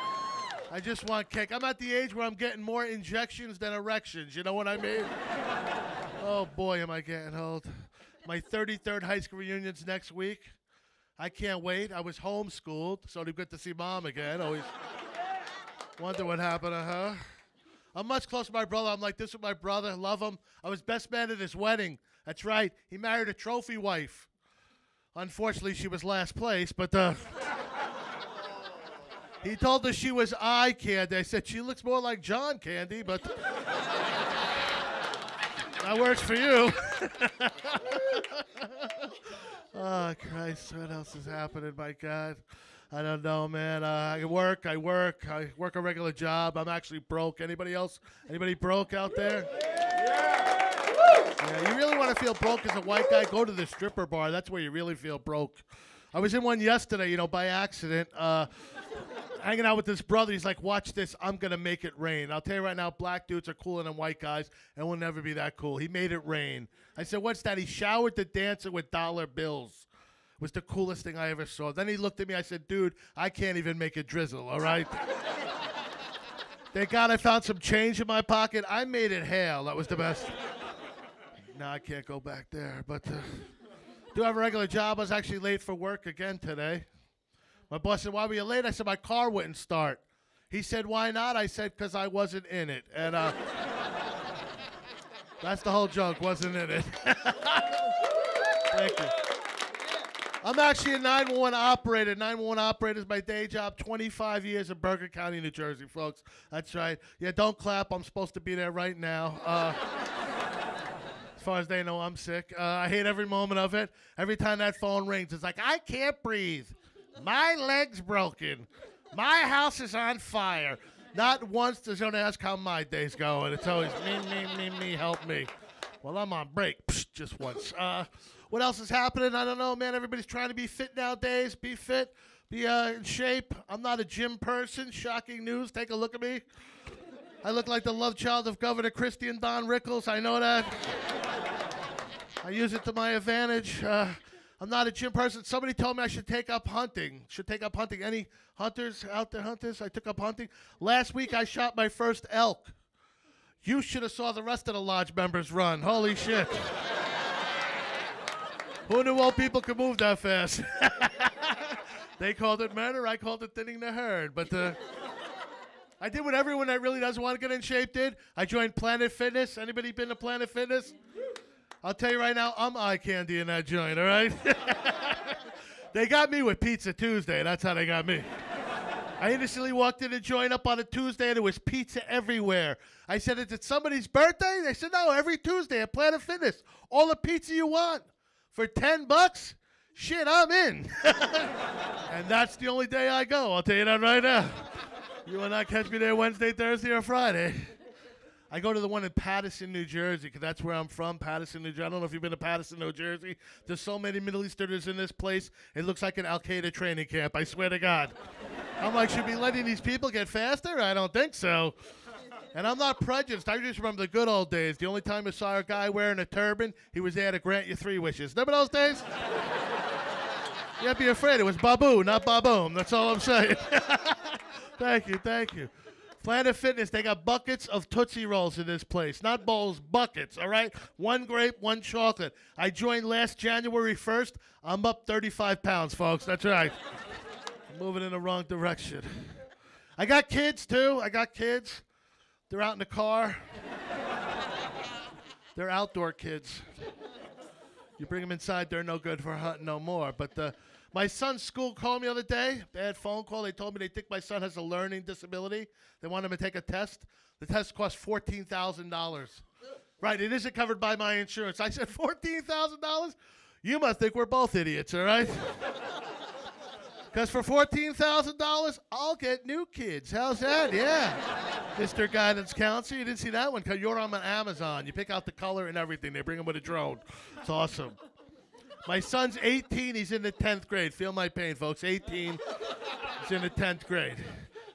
I just want cake. I'm at the age where I'm getting more injections than erections. You know what I mean? oh boy, am I getting old. My 33rd high school reunion's next week. I can't wait. I was homeschooled, so it'll be good to see mom again. Always wonder what happened to her. I'm much closer to my brother. I'm like this with my brother. Love him. I was best man at his wedding. That's right. He married a trophy wife. Unfortunately, she was last place, but uh, he told her she was eye candy. I said she looks more like John Candy, but that works for you. oh Christ, what else is happening? My God. I don't know, man. Uh, I work. I work. I work a regular job. I'm actually broke. Anybody else? Anybody broke out there? Yeah, you really want to feel broke as a white guy? Go to the stripper bar. That's where you really feel broke. I was in one yesterday, you know, by accident, uh, hanging out with this brother. He's like, "Watch this. I'm gonna make it rain." I'll tell you right now, black dudes are cooler than white guys, and we'll never be that cool. He made it rain. I said, "What's that?" He showered the dancer with dollar bills. Was the coolest thing I ever saw. Then he looked at me. I said, "Dude, I can't even make it drizzle. All right." Thank God I found some change in my pocket. I made it hail. That was the best. No, I can't go back there. But uh, do have a regular job. I was actually late for work again today. My boss said, "Why were you late?" I said, "My car wouldn't start." He said, "Why not?" I said, "Cause I wasn't in it." And uh, that's the whole joke. Wasn't in it. Thank you. I'm actually a 911 operator. 911 operator is my day job. 25 years in Bergen County, New Jersey, folks. That's right. Yeah, don't clap. I'm supposed to be there right now. Uh, as far as they know, I'm sick. Uh, I hate every moment of it. Every time that phone rings, it's like, I can't breathe. My leg's broken. My house is on fire. Not once does anyone ask how my day's going. It's always me, me, me, me, help me. Well, I'm on break. Psh, just once. Uh, what else is happening? I don't know, man. Everybody's trying to be fit nowadays. Be fit. Be uh, in shape. I'm not a gym person. Shocking news. Take a look at me. I look like the love child of Governor Christie and Don Rickles. I know that. I use it to my advantage. Uh, I'm not a gym person. Somebody told me I should take up hunting. Should take up hunting. Any hunters out there, hunters? I took up hunting. Last week I shot my first elk. You should have saw the rest of the lodge members run. Holy shit. Who knew old people could move that fast? they called it murder. I called it thinning the herd. But uh, I did what everyone that really doesn't want to get in shape did. I joined Planet Fitness. Anybody been to Planet Fitness? I'll tell you right now, I'm eye candy in that joint, all right? they got me with Pizza Tuesday. That's how they got me. I innocently walked in the joint up on a Tuesday and it was pizza everywhere. I said, Is it somebody's birthday? They said, No, every Tuesday at Planet Fitness. All the pizza you want for 10 bucks? Shit, I'm in. and that's the only day I go. I'll tell you that right now. You will not catch me there Wednesday, Thursday, or Friday. I go to the one in Paterson, New Jersey, because that's where I'm from, Paterson, New Jersey. I don't know if you've been to Paterson, New Jersey. There's so many Middle Easterners in this place. It looks like an Al Qaeda training camp. I swear to God. I'm like, should we be letting these people get faster? I don't think so. And I'm not prejudiced. I just remember the good old days. The only time I saw a guy wearing a turban, he was there to grant you three wishes. Remember those days? you to be afraid. It was Babu, not Baboom. That's all I'm saying. thank you, thank you. Planet Fitness, they got buckets of Tootsie Rolls in this place. Not bowls, buckets, all right? One grape, one chocolate. I joined last January 1st. I'm up 35 pounds, folks. That's right. I'm moving in the wrong direction. I got kids, too. I got kids. They're out in the car. they're outdoor kids. You bring them inside, they're no good for hunting no more. But uh, my son's school called me the other day. Bad phone call. They told me they think my son has a learning disability. They want him to take a test. The test thousand dollars. Right, it isn't covered by my insurance. I said fourteen thousand dollars. You must think we're both idiots, all right? Because for fourteen thousand dollars, I'll get new kids. How's that? Yeah, Mr. Guidance Counselor. You didn't see that one you're on Amazon. You pick out the color and everything. They bring them with a drone. It's awesome. My son's 18. He's in the 10th grade. Feel my pain, folks. 18. He's in the 10th grade.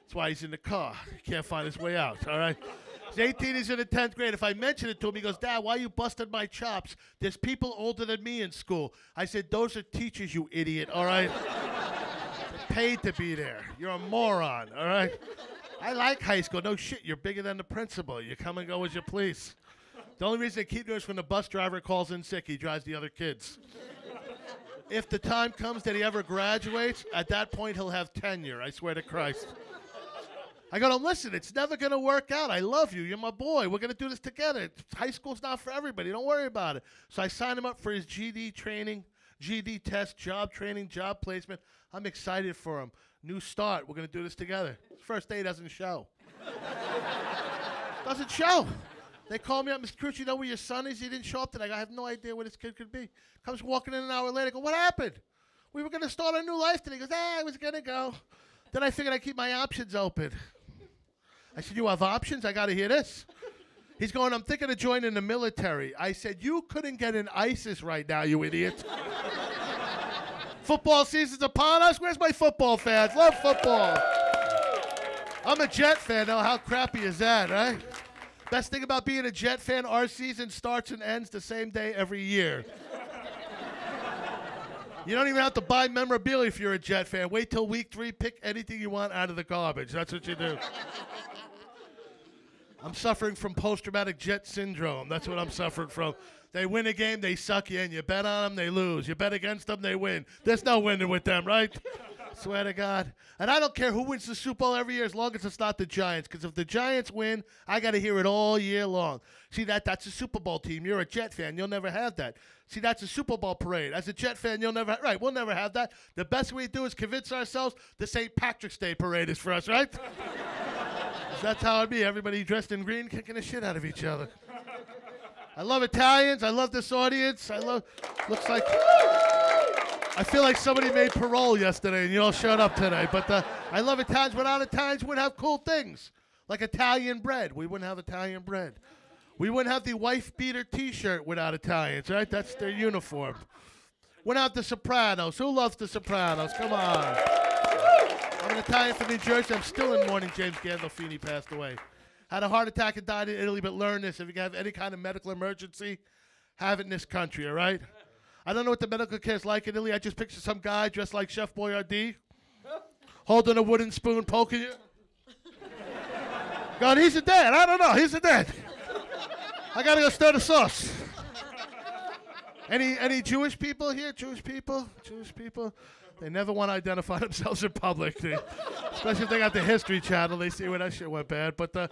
That's why he's in the car. He can't find his way out. All right. He's 18. He's in the 10th grade. If I mention it to him, he goes, Dad, why you busted my chops? There's people older than me in school. I said, Those are teachers, you idiot. All right. Paid to be there. You're a moron. All right. I like high school. No shit, you're bigger than the principal. You come and go as you please. The only reason they keep it is when the bus driver calls in sick, he drives the other kids. if the time comes that he ever graduates, at that point he'll have tenure. I swear to Christ. I go to him, listen, it's never going to work out. I love you. You're my boy. We're going to do this together. High school's not for everybody. Don't worry about it. So I signed him up for his GED training, GED test, job training, job placement. I'm excited for him. New start. We're going to do this together. First day doesn't show. doesn't show. They call me up, Mr. Cruz, you know where your son is? He didn't show up today. I have no idea where this kid could be. Comes walking in an hour later. I go, what happened? We were going to start a new life today. He goes, ah, I was going to go. Then I figured I'd keep my options open. I said, You have options? I got to hear this. He's going, I'm thinking of joining the military. I said, You couldn't get in ISIS right now, you idiot. football season's upon us. Where's my football fans? Love football. I'm a Jet fan, though. How crappy is that, right? Best thing about being a Jet fan, our season starts and ends the same day every year. You don't even have to buy memorabilia if you're a Jet fan. Wait till week three, pick anything you want out of the garbage. That's what you do. I'm suffering from post traumatic jet syndrome. That's what I'm suffering from. They win a game, they suck you in. You bet on them, they lose. You bet against them, they win. There's no winning with them, right? Swear to God. And I don't care who wins the Super Bowl every year as long as it's not the Giants. Because if the Giants win, I got to hear it all year long. See that? That's a Super Bowl team. You're a Jet fan. You'll never have that. See, that's a Super Bowl parade. As a Jet fan, you'll never. Right? We'll never have that. The best we do is convince ourselves the St. Patrick's Day parade is for us, right? that's how it'd be. Everybody dressed in green, kicking the shit out of each other. I love Italians. I love this audience. I love. Looks like. I feel like somebody made parole yesterday and you all showed up today. But uh, I love Italians, Without Italians, we'd have cool things like Italian bread. We wouldn't have Italian bread. We wouldn't have the wife beater T-shirt without Italians, right? That's their uniform. Without the Sopranos. Who loves the Sopranos? Come on. I'm an Italian from New Jersey. I'm still in mourning. James Gandolfini passed away. Had a heart attack and died in Italy, but learn this. If you have any kind of medical emergency, have it in this country, all right? I don't know what the medical care is like in Italy. I just picture some guy dressed like Chef Boyardee, holding a wooden spoon, poking you. God, he's a dead. I don't know. He's a dead. I gotta go stir the sauce. Any any Jewish people here? Jewish people? Jewish people? They never want to identify themselves in public. They, especially if they got the History Channel. They see where that shit went bad. But the,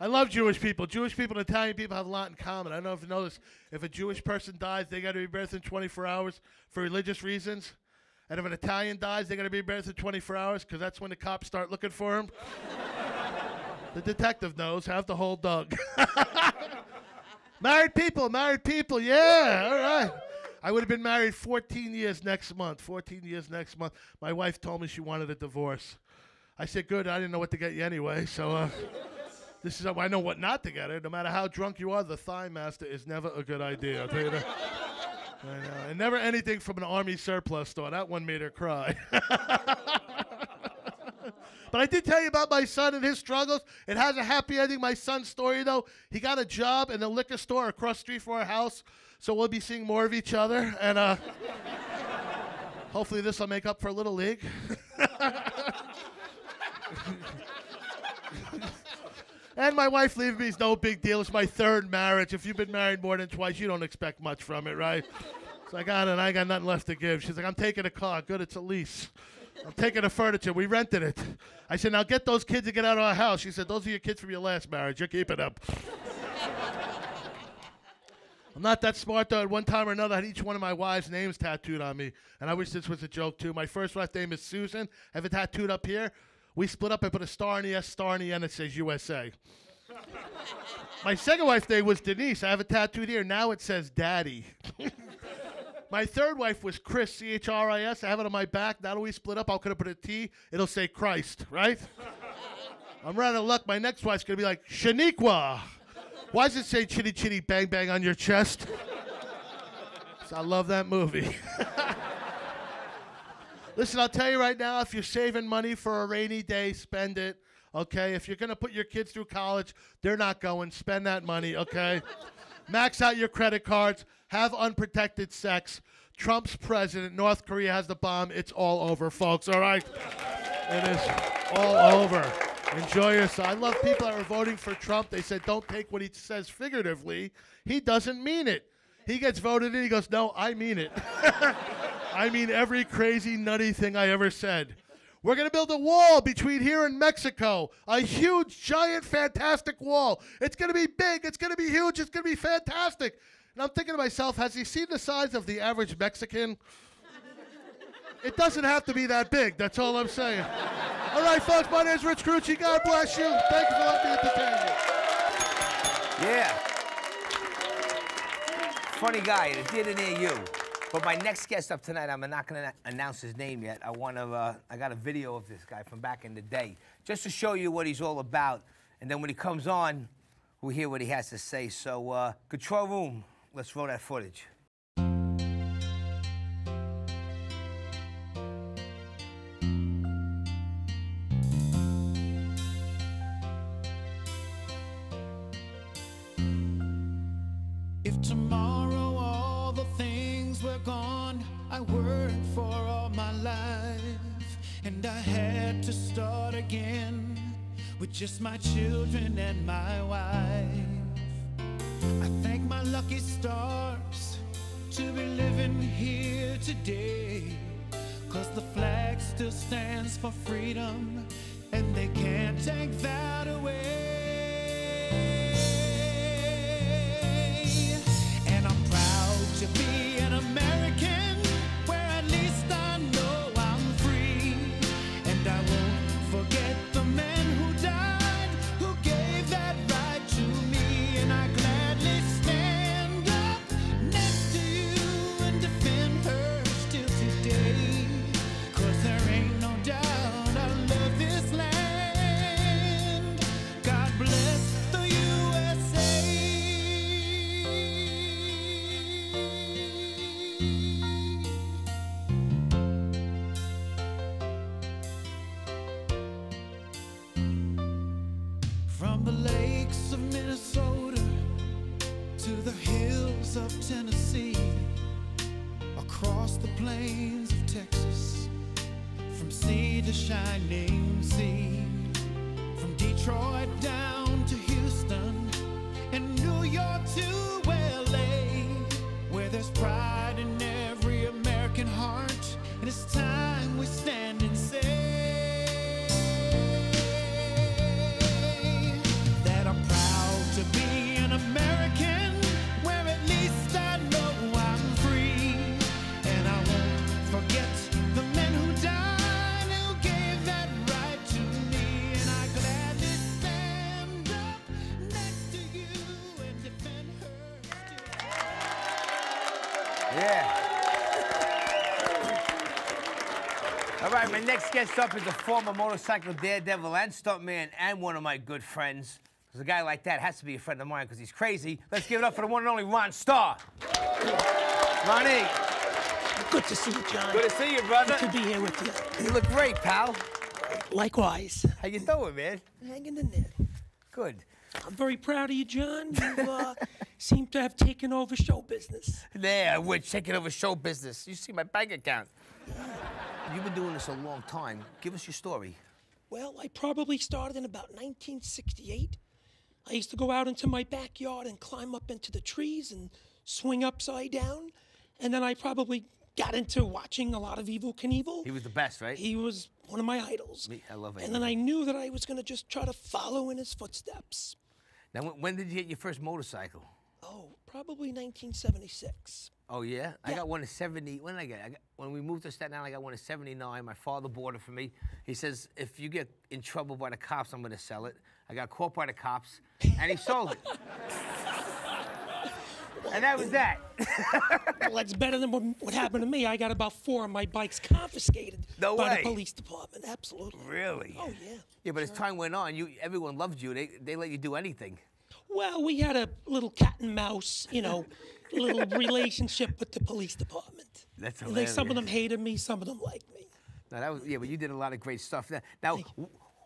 I love Jewish people. Jewish people and Italian people have a lot in common. I don't know if you know this. If a Jewish person dies, they got to be buried in 24 hours for religious reasons. And if an Italian dies, they got to be buried in 24 hours because that's when the cops start looking for him. the detective knows. Have the whole Doug. married people, married people. Yeah, all right. I would have been married 14 years next month. 14 years next month. My wife told me she wanted a divorce. I said, good. I didn't know what to get you anyway. So. Uh, this is I know what not to get her. No matter how drunk you are, the thigh master is never a good idea. I'll tell you that. I know. And never anything from an army surplus store. That one made her cry. But I did tell you about my son and his struggles. It has a happy ending. My son's story, though, he got a job in the liquor store across the street from our house, so we'll be seeing more of each other. And uh, hopefully, this will make up for a Little League. And my wife leaving me is no big deal. It's my third marriage. If you've been married more than twice, you don't expect much from it, right? So I got it. And I got nothing left to give. She's like, I'm taking a car. Good, it's a lease. I'm taking the furniture. We rented it. I said, now get those kids to get out of our house. She said, those are your kids from your last marriage. You're keeping them. I'm not that smart though. At one time or another, I had each one of my wives' names tattooed on me, and I wish this was a joke too. My first wife's name is Susan. I have it tattooed up here. We split up. I put a star in the S, star in the N. It says USA. My second wife's name was Denise. I have it tattooed here. Now it says Daddy. my third wife was Chris, C H R I S. I have it on my back. Now that we split up, I'll could have put a T. It'll say Christ, right? I'm running luck. My next wife's going to be like Shaniqua. Why does it say chitty chitty bang bang on your chest? I love that movie. Listen, I'll tell you right now if you're saving money for a rainy day, spend it. Okay? If you're going to put your kids through college, they're not going. Spend that money, okay? Max out your credit cards. Have unprotected sex. Trump's president. North Korea has the bomb. It's all over, folks, all right? It is. all over. Enjoy yourself. I love people that are voting for Trump. They said, don't take what he says figuratively. He doesn't mean it. He gets voted in. He goes, no, I mean it. I mean every crazy, nutty thing I ever said. We're going to build a wall between here and Mexico. A huge, giant, fantastic wall. It's going to be big. It's going to be huge. It's going to be fantastic. And I'm thinking to myself, has he seen the size of the average Mexican? It doesn't have to be that big. That's all I'm saying. All right, folks, my name is Rich Crucci. God bless you. Thank you for letting me entertain you. Yeah. Funny guy, it did near you. But my next guest up tonight, I'm not going to announce his name yet. I want to. Uh, I got a video of this guy from back in the day, just to show you what he's all about. And then when he comes on, we'll hear what he has to say. So, uh, control room, let's roll that footage. If tomorrow all the things were gone I worked for all my life and I had to start again with just my children and my wife. I thank my lucky stars to be living here today. Cause the flag still stands for freedom and they can't take that away. And I'm proud to be guest up is a former motorcycle daredevil and stuntman and one of my good friends. Because a guy like that has to be a friend of mine because he's crazy. Let's give it up for the one and only Ron Starr. Ronnie. Good to see you, John. Good to see you, brother. Good to be here with you. You look great, pal. Likewise. How you doing, man? Hanging in there. Good. I'm very proud of you, John. You uh, seem to have taken over show business. Yeah, we're taking over show business. You see my bank account. You've been doing this a long time. Give us your story. Well, I probably started in about 1968. I used to go out into my backyard and climb up into the trees and swing upside down. And then I probably got into watching a lot of Evel Knievel. He was the best, right? He was one of my idols. Me, I love it. And then I knew that I was going to just try to follow in his footsteps. Now, when, when did you get your first motorcycle? Oh, probably 1976. Oh yeah, I got one in '70. When did I get? I got, when we moved to Staten Island, I got one in '79. My father bought it for me. He says, if you get in trouble by the cops, I'm going to sell it. I got caught by the cops, and he sold it. and that was that. well, that's better than what, what happened to me. I got about four of my bikes confiscated No by way. the police department. Absolutely. Really? Oh yeah. Yeah, but as time went on, you everyone loved you. They they let you do anything. Well, we had a little cat and mouse, you know, little relationship with the police department. That's And they, some of them hated me, some of them liked me. No, that was yeah, but you did a lot of great stuff. Now, now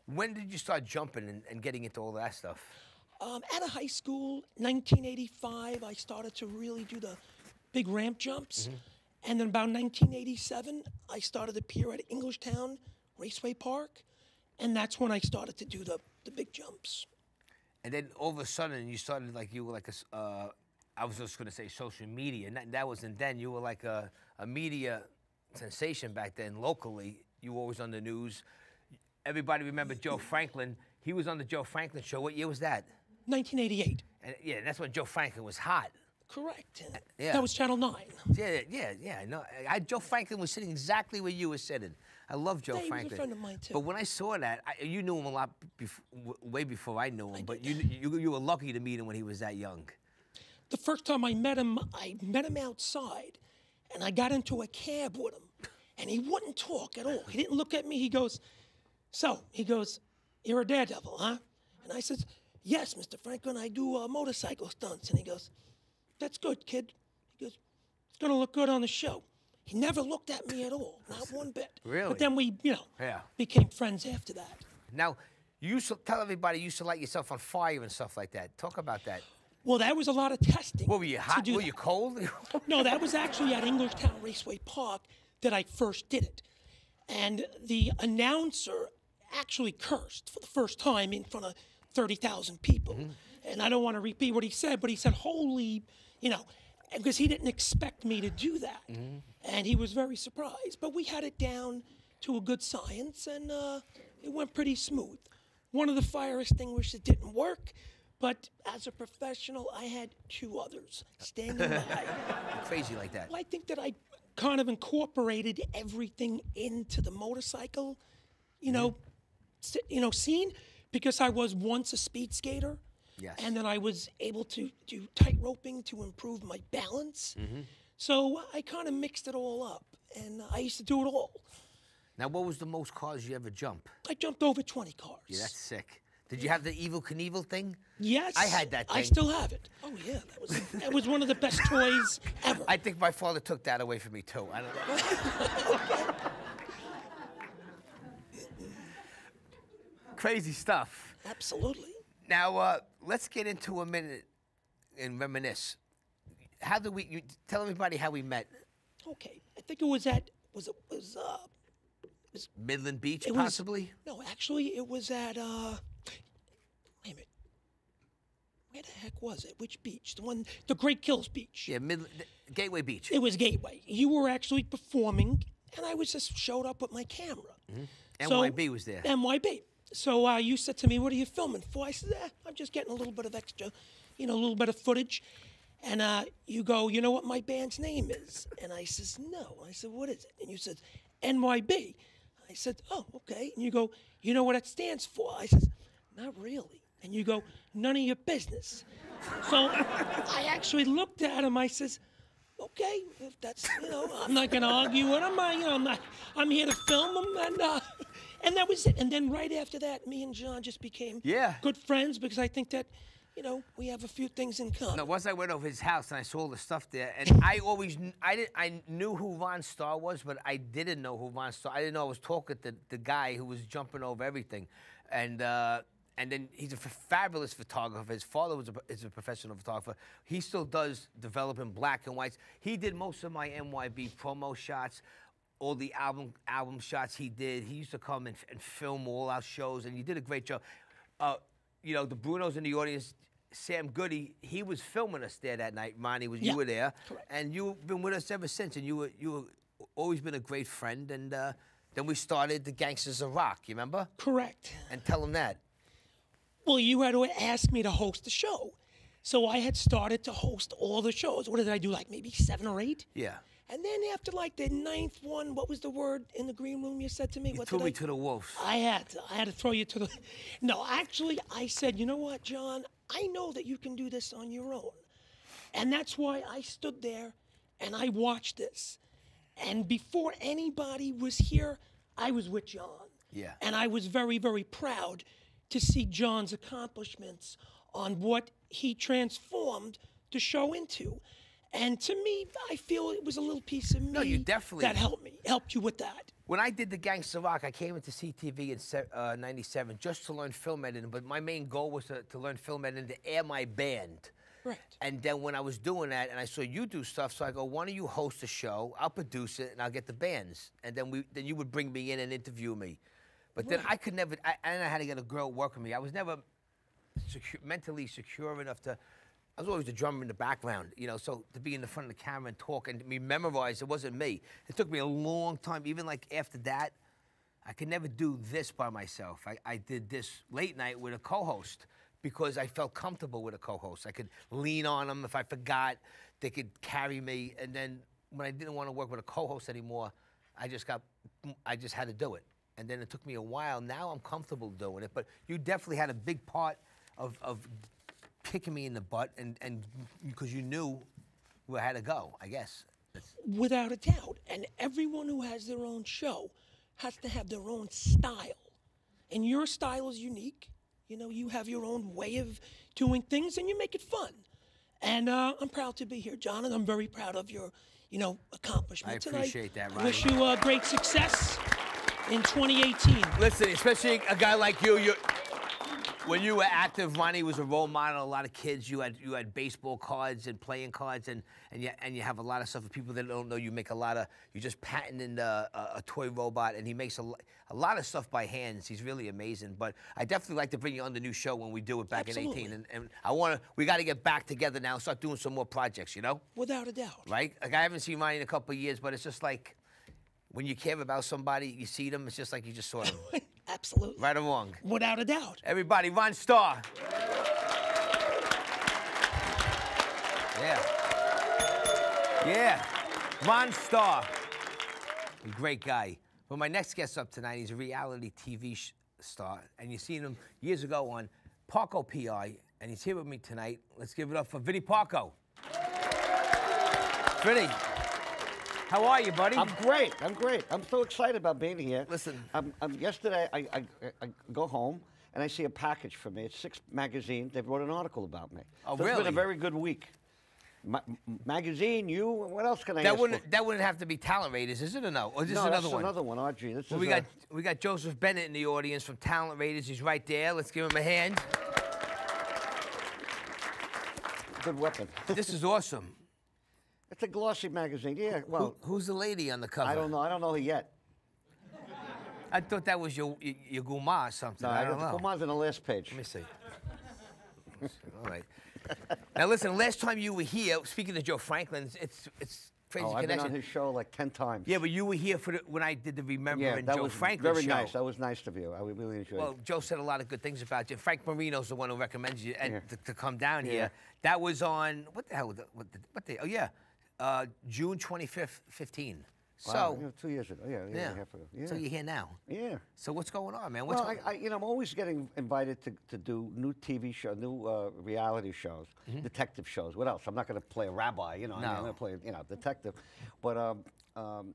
when did you start jumping and, and getting into all that stuff? Um, out of high school, 1985, I started to really do the big ramp jumps. Mm-hmm. And then about 1987, I started to appear at Englishtown Raceway Park. and that's when I started to do the the big jumps. And then all of a sudden, you started like you were like a. Uh, I was just gonna say social media, and that, that wasn't then. You were like a, a media sensation back then locally. You were always on the news. Everybody remember Joe Franklin. He was on the Joe Franklin show. What year was that? 1988. And yeah, that's when Joe Franklin was hot. Correct. Yeah. That was Channel 9. Yeah, yeah, yeah. No, I, Joe Franklin was sitting exactly where you were sitting. I love Joe he was a Franklin. friend of mine, too. But when I saw that, I, you knew him a lot bef- way before I knew him. but you, you you were lucky to meet him when he was that young. The first time I met him, I met him outside, and I got into a cab with him, and he wouldn't talk at all. He didn't look at me. He goes, "So," he goes, "You're a daredevil, huh?" And I says, "Yes, Mr. Franklin. I do uh, motorcycle stunts." And he goes, "That's good, kid." He goes, "It's gonna look good on the show." He never looked at me at all, not one bit. Really? But then we, you know, Yeah. became friends after that. Now, you used to tell everybody you used to light yourself on fire and stuff like that. Talk about that. Well, that was a lot of testing. What were you hot? do Were that. you cold? no, that was actually at Englishtown Raceway Park that I first did it. And the announcer actually cursed for the first time in front of 30,000 people. Mm-hmm. And I don't want to repeat what he said, but he said, holy, you know, because he didn't expect me to do that. And he was very surprised. But we had it down to a good science, and uh, it went pretty smooth. One of the fire extinguishers didn't work, but as a professional, I had two others standing by. Crazy like that. Well, I think that I kind of incorporated everything into the motorcycle, you know, s- you know, scene because I was once a speed skater. Yes. And then I was able to do tight roping to improve my balance. Mm-hmm. So I kind of mixed it all up, and I used to do it all. Now, what was the most cars you ever jump? I jumped over 20 cars. Yeah, that's sick. Did you have the Evel Knievel thing? Yes. I had that thing. I still have it. Oh yeah, that was that was one of the best toys ever. I think my father took that away from me too. I don't know. Crazy stuff. Absolutely. Now, uh, let's get into a minute and reminisce. How did we? You, tell everybody how we met. Okay, I think it was at was it was uh Midland Beach, It was- possibly. no actually it was at uh wait a minute where the heck was it which beach the one the Great Kills Beach yeah Midland Gateway Beach it was Gateway you were actually performing and I was just showed up with my camera So- NYB was there. NYB so uh, you said to me what are you filming for I said eh, I'm just getting a little bit of extra you know a little bit of footage and uh, you go you know what my band's name is and I says no I said what is it and you said NYB I said, oh, okay. And you go, you know what it stands for? I says, not really. And you go, none of your business. So I actually looked at him. I says, okay, if that's, you know, I'm not going to argue with him. I, you know, I'm, not, I'm here to film him. And, uh, and that was it. And then right after that, me and John just became Yeah. good friends because I think that, you know, we have a few things in common. No, once I went over his house and I saw all the stuff there, and I always, I didn't, I knew who Von Starr was, but I didn't know who Von Starr. I didn't know I was talking to the guy who was jumping over everything, and uh, and then he's a f- fabulous photographer. His father was a, is a professional photographer. He still does developing black and whites. He did most of my NYB promo shots. All the album album shots he did. He used to come and, and film all our shows, and he did a great job. Uh, you know, the Brunos in the audience, Sam Goody, he was filming us there that night. Monty was Yeah, you were there, and you've been with us ever since. And you were you were always been a great friend. And uh, then we started the Gangsters of Rock. You remember? Correct. And tell them that. Well, you had to ask me to host the show. So I had started to host all the shows. What did I do? Like maybe seven or eight? Yeah. And then after like the ninth one, what was the word in the green room you said to me? You what threw me I? to the wolves. I had to. I had to throw you to the. No, actually, I said, you know what, John? I know that you can do this on your own, and that's why I stood there and I watched this. And before anybody was here, I was with John. Yeah. And I was very, very proud to see John's accomplishments on what he transformed the show into. And to me, I feel it was a little piece of me No, you definitely- that helped me, helped you with that. When I did the Gangster Rock, I came into CTV in se- uh, 97 just to learn film editing, but my main goal was to, to learn film editing to air my band. Right. And then when I was doing that, and I saw you do stuff, so I go, "Why don't you host a show? I'll produce it, and I'll get the bands." And then we, then you would bring me in and interview me. But then Right. I could never. I, I didn't know how to get a girl to work with me. I was never secu- mentally secure enough to. I was always the drummer in the background, you know. So to be in the front of the camera and talk and me memorize, it wasn't me. It took me a long time. Even like after that, I could never do this by myself. I, I did this late night with a co-host because I felt comfortable with a co-host. I could lean on them if I forgot. They could carry me. And then when I didn't want to work with a co-host anymore, I just got, I just had to do it. And then it took me a while. Now I'm comfortable doing it. But you definitely had a big part of, of kicking me in the butt, and and because you knew where I had to go. I guess. without a doubt. And everyone who has their own show has to have their own style. And your style is unique. You know, you have your own way of doing things and you make it fun. And uh, I'm proud to be here, John, and I'm very proud of your, you know, accomplishments. And appreciate that, I wish you uh, great success in 2018. Listen, especially a guy like you, you when you were active, Ronnie was a role model. A lot of kids, you had you had baseball cards and playing cards, and and you and you have a lot of stuff. For people that don't know, you make a lot of. You just patented a, a, a toy robot, and he makes a, a lot of stuff by hands. He's really amazing. But I definitely like to bring you on the new show when we do it back Absolutely. in 18. And, and I want to. We got to get back together now and start doing some more projects. You know, Without a doubt. right? Like I haven't seen Ronnie in a couple of years, but it's just like. When you care about somebody, you see them, it's just like you just saw them. Absolutely. Right or wrong? Without a doubt. Everybody, Ron Starr. Yeah. Yeah. Ron Starr. A great guy. But my next guest up tonight, he's a reality TV star. And you've seen him years ago on Parco PI. And he's here with me tonight. Let's give it up for Vinny Parco. Vinny, how are you, buddy? I'm great. I'm great. I'm so excited about being here. Listen. Um, um, yesterday, I, I, I go home and I see a package for me. It's Six Magazine. They wrote an article about me. Oh, so It's been a very good week. Ma- magazine, you, what else can I that ask wouldn't for? that wouldn't have to be Talent Raiders, is it or no? Or is this no, another that's one? another one, Audrey. This Well, is we a- got we got Joseph Bennett in the audience from Talent Raiders. He's right there. Let's give him a hand. good weapon. this is awesome. It's a glossy magazine. Yeah, well. who's the lady on the cover? I don't know. I don't know her yet. I thought that was your your, your guma or something. No, I don't know. Kumar's on the last page. Let me see. All right. now listen. Last time you were here, speaking to Joe Franklin, it's it's crazy Oh, I've been on his show like 10 times. yeah, but you were here for the, when I did the Remember Yeah, and that Joe was Franklin very show. nice. That was nice of you. I really enjoyed it. Well, it. Joe said a lot of good things about you. Frank Marino's the one who recommends you and Yeah. to, to come down Yeah. here. That was on what the hell? What the, what the, oh yeah, uh, June twenty fifth, fifteen. Wow, So yeah, two years ago. Yeah, yeah. half ago. Yeah. So you're here now. Yeah. So what's going on, man? What's well, going I, I, you know, I'm always getting invited to, to do new TV show, new uh, reality shows, detective shows. What else? I'm not going to play a rabbi, you know. I mean, I'm going to play, you know, detective. But um, um,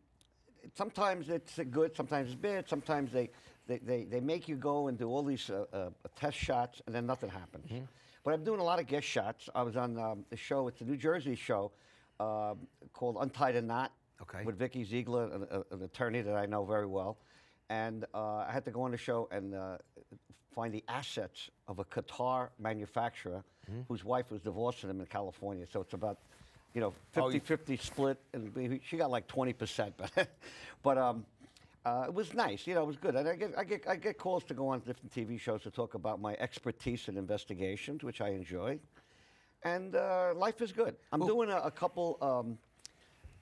sometimes it's good, sometimes it's bad. Sometimes they, they, they, they make you go and do all these uh, uh, test shots, and then nothing happens. But I'm doing a lot of guest shots. I was on um, the show. It's a New Jersey show um called Untying the Knot. Okay. With Vikki Ziegler, an, an attorney that I know very well, and uh, I had to go on the show and uh, find the assets of a Qatar manufacturer whose wife was divorcing him in California. So it's about, you know, Oh, you- 50-50 split, and she got like 20%. But, but um, uh, it was nice. You know, it was good. And I get, I get, I get calls to go on different TV shows to talk about my expertise in investigations, which I enjoy. And uh, life is good. I'm doing a, a couple. Um,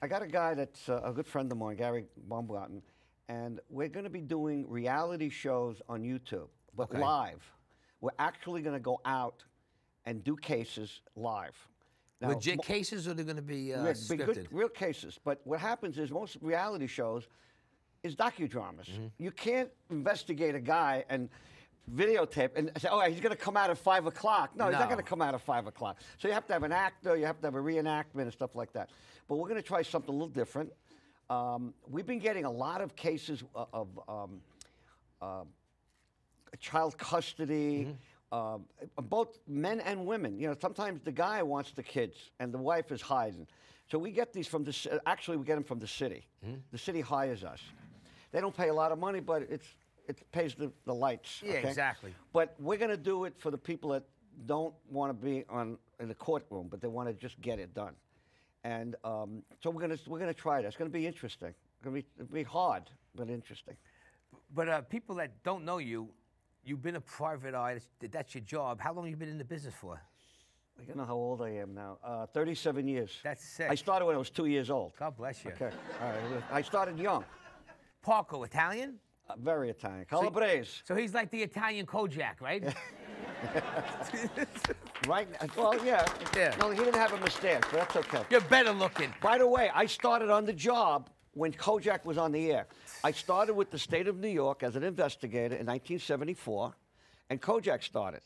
I got a guy that's uh, a good friend of mine, Gary Baumgarten, and we're going to be doing reality shows on YouTube, but Okay. live. We're actually going to go out and do cases live. Now, Legit cases, or they're going to be uh, yeah, scripted? good, real cases. But what happens is most reality shows is docudramas. Mm-hmm. You can't investigate a guy and videotape and say, oh, he's going to come out at 5 o'clock. No, he's not going to come out at 5 o'clock. So you have to have an actor, you have to have a reenactment and stuff like that. But we're going to try something a little different. Um, we've been getting a lot of cases o- of um, uh, child custody, um, both men and women. You know, sometimes the guy wants the kids and the wife is hiding. So we get these from the. Actually, we get them from the city. The city hires us. They don't pay a lot of money, but it's it pays the, the lights. Yeah, okay? exactly. But we're going to do it for the people that don't want to be on in the courtroom, but they want to just get it done. And um, so we're going to we're going to try it. It's going to be interesting. It's going to be, hard, but interesting. But uh, people that don't know you, you've been a private eye. That's, that's your job. How long have you been in the business for? I don't know how old I am now. Uh, 37 years. That's sick. I started when I was two years old. God bless you. Okay. All right. I started young. Parco, Italian? Uh, very Italian. So- Calabrese. So he's like the Italian Kojak, right? right? Well, yeah. Yeah. No, he didn't have a mustache, but that's okay. You're better looking. By the way, I started on the job when Kojak was on the air. I started with the state of New York as an investigator in 1974, and Kojak started.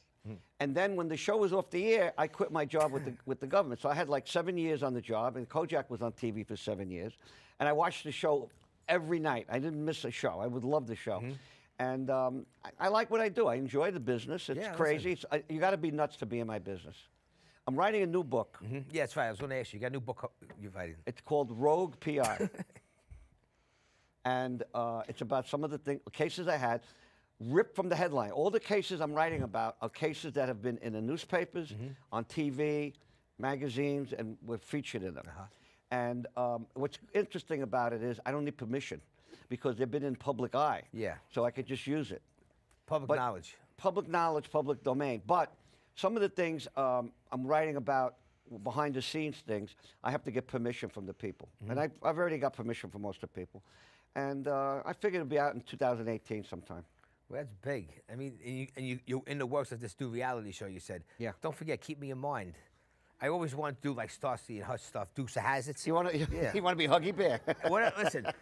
And then when the show was off the air, I quit my job with the, with the government. So I had like seven years on the job, and Kojak was on TV for seven years. And I watched the show every night. I didn't miss a show. I would love the show. And um, I, I like what I do. I enjoy the business. It's Yeah, crazy. It's, I, you got to be nuts to be in my business. I'm writing a new book. Yeah, that's right. I was going to ask you. You got a new book uh, you're writing. It's called Rogue PR. and uh, it's about some of the cases I had, ripped from the headline. All the cases I'm writing about are cases that have been in the newspapers, on TV, magazines, and were featured in them. And um, what's interesting about it is I don't need permission because they've been in public eye. Yeah. So I could just use it. Public But- knowledge. Public knowledge, public domain. But some of the things um, I'm writing about behind the scenes things, I have to get permission from the people. And I, I've already got permission from most of the people. And uh, I figured it'd be out in 2018 sometime. Well, that's big. I mean, and, you, and you, you're in the works of this new reality show, you said. Yeah. Don't forget, keep me in mind. I always want to do like Starsky and Hutch stuff, Dukes of Hazzards. You want to? Yeah. you want to be Huggy Bear? What- listen.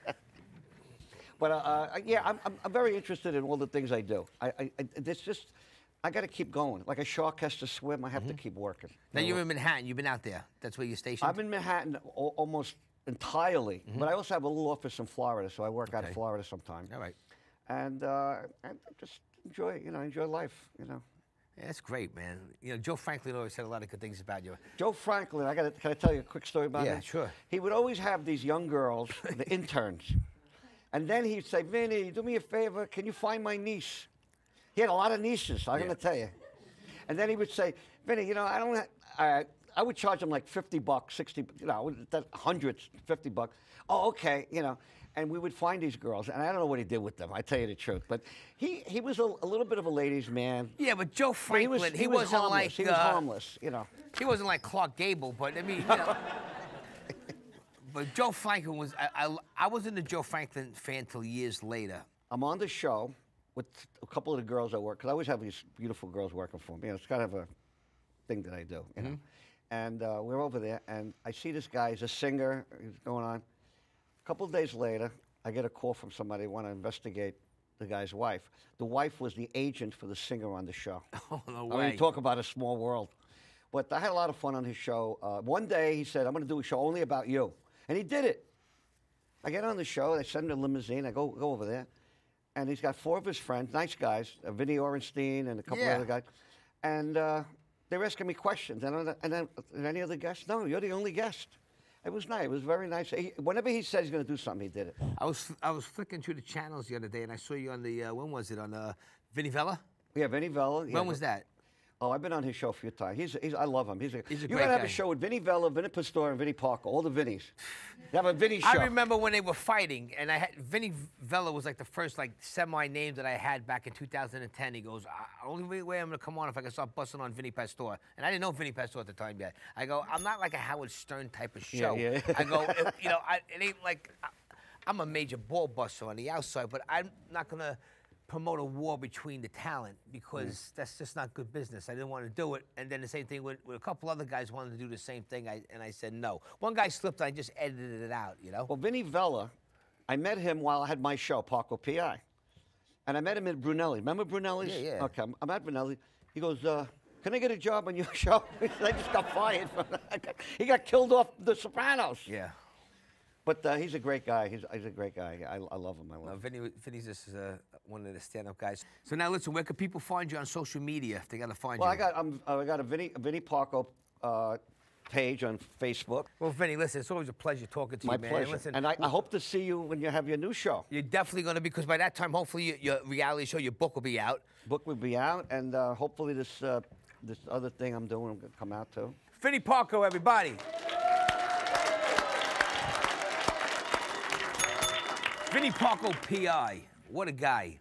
But uh, uh, yeah, I'm, I'm, very interested in all the things I do. I, I, I it's just, I got to keep going. Like a shark has to swim, I have to keep working. Now You know? you're in Manhattan. You've been out there. That's where you're stationed. I'm in Manhattan al- almost entirely, but I also have a little office in Florida, so I work out of Florida sometimes. All right. And uh, I just enjoy, you know, enjoy life, you know. Yeah, that's great, man. You know, Joe Franklin always said a lot of good things about you. Joe Franklin, I got can I tell you a quick story about Yeah, him? sure. He would always have these young girls, the interns, and then he'd say, Vinny, do me a favor, can you find my niece? He had a lot of nieces, I'm Yeah. going to tell you. And then he would say, Vinny, you know, I don't, ha- I, I would charge him like 50 bucks, 60, you know, that hundreds, 50 bucks. Oh, okay, you know. And we would find these girls, and I don't know what he did with them. I tell you the truth, but he, he was a, a little bit of a ladies' man. Yeah, but Joe But he Franklin, was, he, he harmless. like he was uh, harmless, you know. He wasn't like Clark Gable, but I mean, you know. but Joe Franklin was. I, I, I wasn't a Joe Franklin fan till years later. I'm on the show with a couple of the girls I work because I always have these beautiful girls working for me. You know, it's kind of a thing that I do, you know. And uh, we're over there, and I see this guy. He's a singer. He's going on. Couple of days later, I get a call from somebody want to investigate the guy's wife. The wife was the agent for the singer on the show. Oh no I mean, talk about a small world. But I had a lot of fun on his show. Uh, one day he said, I'm going to do a show only about you. And he did it. I get on the show, they send him a limousine, I go, go over there, and he's got four of his friends, nice guys, uh, Vinny Orenstein and a couple Yeah. other guys. And uh, they're asking me questions. And, and then, "Are any other guests? No, you're the only guest. It was nice. It was very nice. He, whenever he said he's going to do something, he did it. I was I was flicking through the channels the other day, and I saw you on the uh, when was it on uh, Vinny Vella? Yeah, Vinny Vella. yeah, When was that? Oh, I've been on his show a few times. He's, he's I love him. He's a, He's a you gotta have guy. a show with Vinny Vella, Vinny Pastore, and Vinny Parco. All the Vinnies. You have a Vinny show. I remember when they were fighting, and I had Vinny Vella was like the first like semi name that I had back in 2010. He goes, "Uh, only way I'm gonna come on if I can start busting on Vinny Pastore, and I didn't know Vinny Pastore at the time yet. I go, I'm not like a Howard Stern type of show. yeah. yeah. I go, "If- you know, I, it ain't like I, I'm a major ball buster on the outside, but I'm not gonna promote a war between the talent because that's just not good business. I didn't want to do it. And then the same thing with, with a couple other guys wanted to do the same thing, I, and I said no. One guy slipped, I just edited it out, you know? Well, Vinny Vella, I met him while I had my show, Parco PI. And I met him at Brunelli. Remember Brunelli's? Yeah, yeah. Okay, I'm, I'm at Brunelli. He goes, uh, can I get a job on your show? I just got fired. From, he got killed off The Sopranos. Yeah. But uh, he's a great guy. He's, he's a great guy. I, I love him. I love No, him. Vinny, Vinny's just uh, one of the stand-up guys. So now listen, where can people find you on social media if they gotta find Well, you? I got, I'm, I got a Vinny, Vinny Parco uh, page on Facebook. Well, Vinny, listen, it's always a pleasure talking to My you, man. pleasure. Listen, and I, I hope to see you when you have your new show. You're definitely gonna be, because by that time, hopefully, your, your reality show, your book will be out. Book will be out, and uh, hopefully this uh, this other thing I'm doing will come out too. Vinny Parco, everybody. Vinny Parco, PI. What a guy.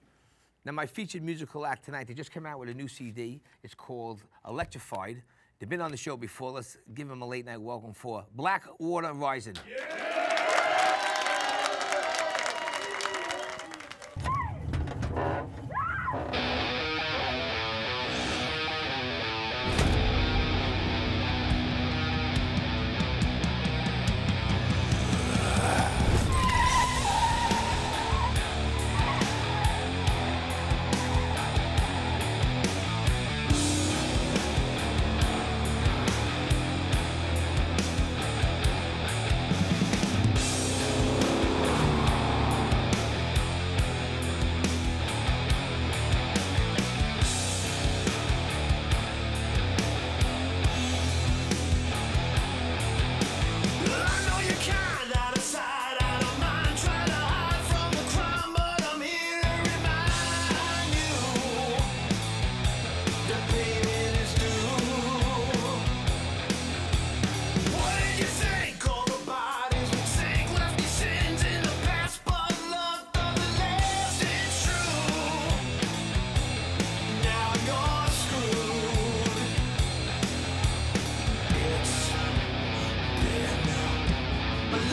Now, my featured musical act tonight, they just came out with a new CD. It's called Electrified. They've been on the show before. Let's give them a late night welcome for Blackwater Rising. I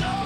a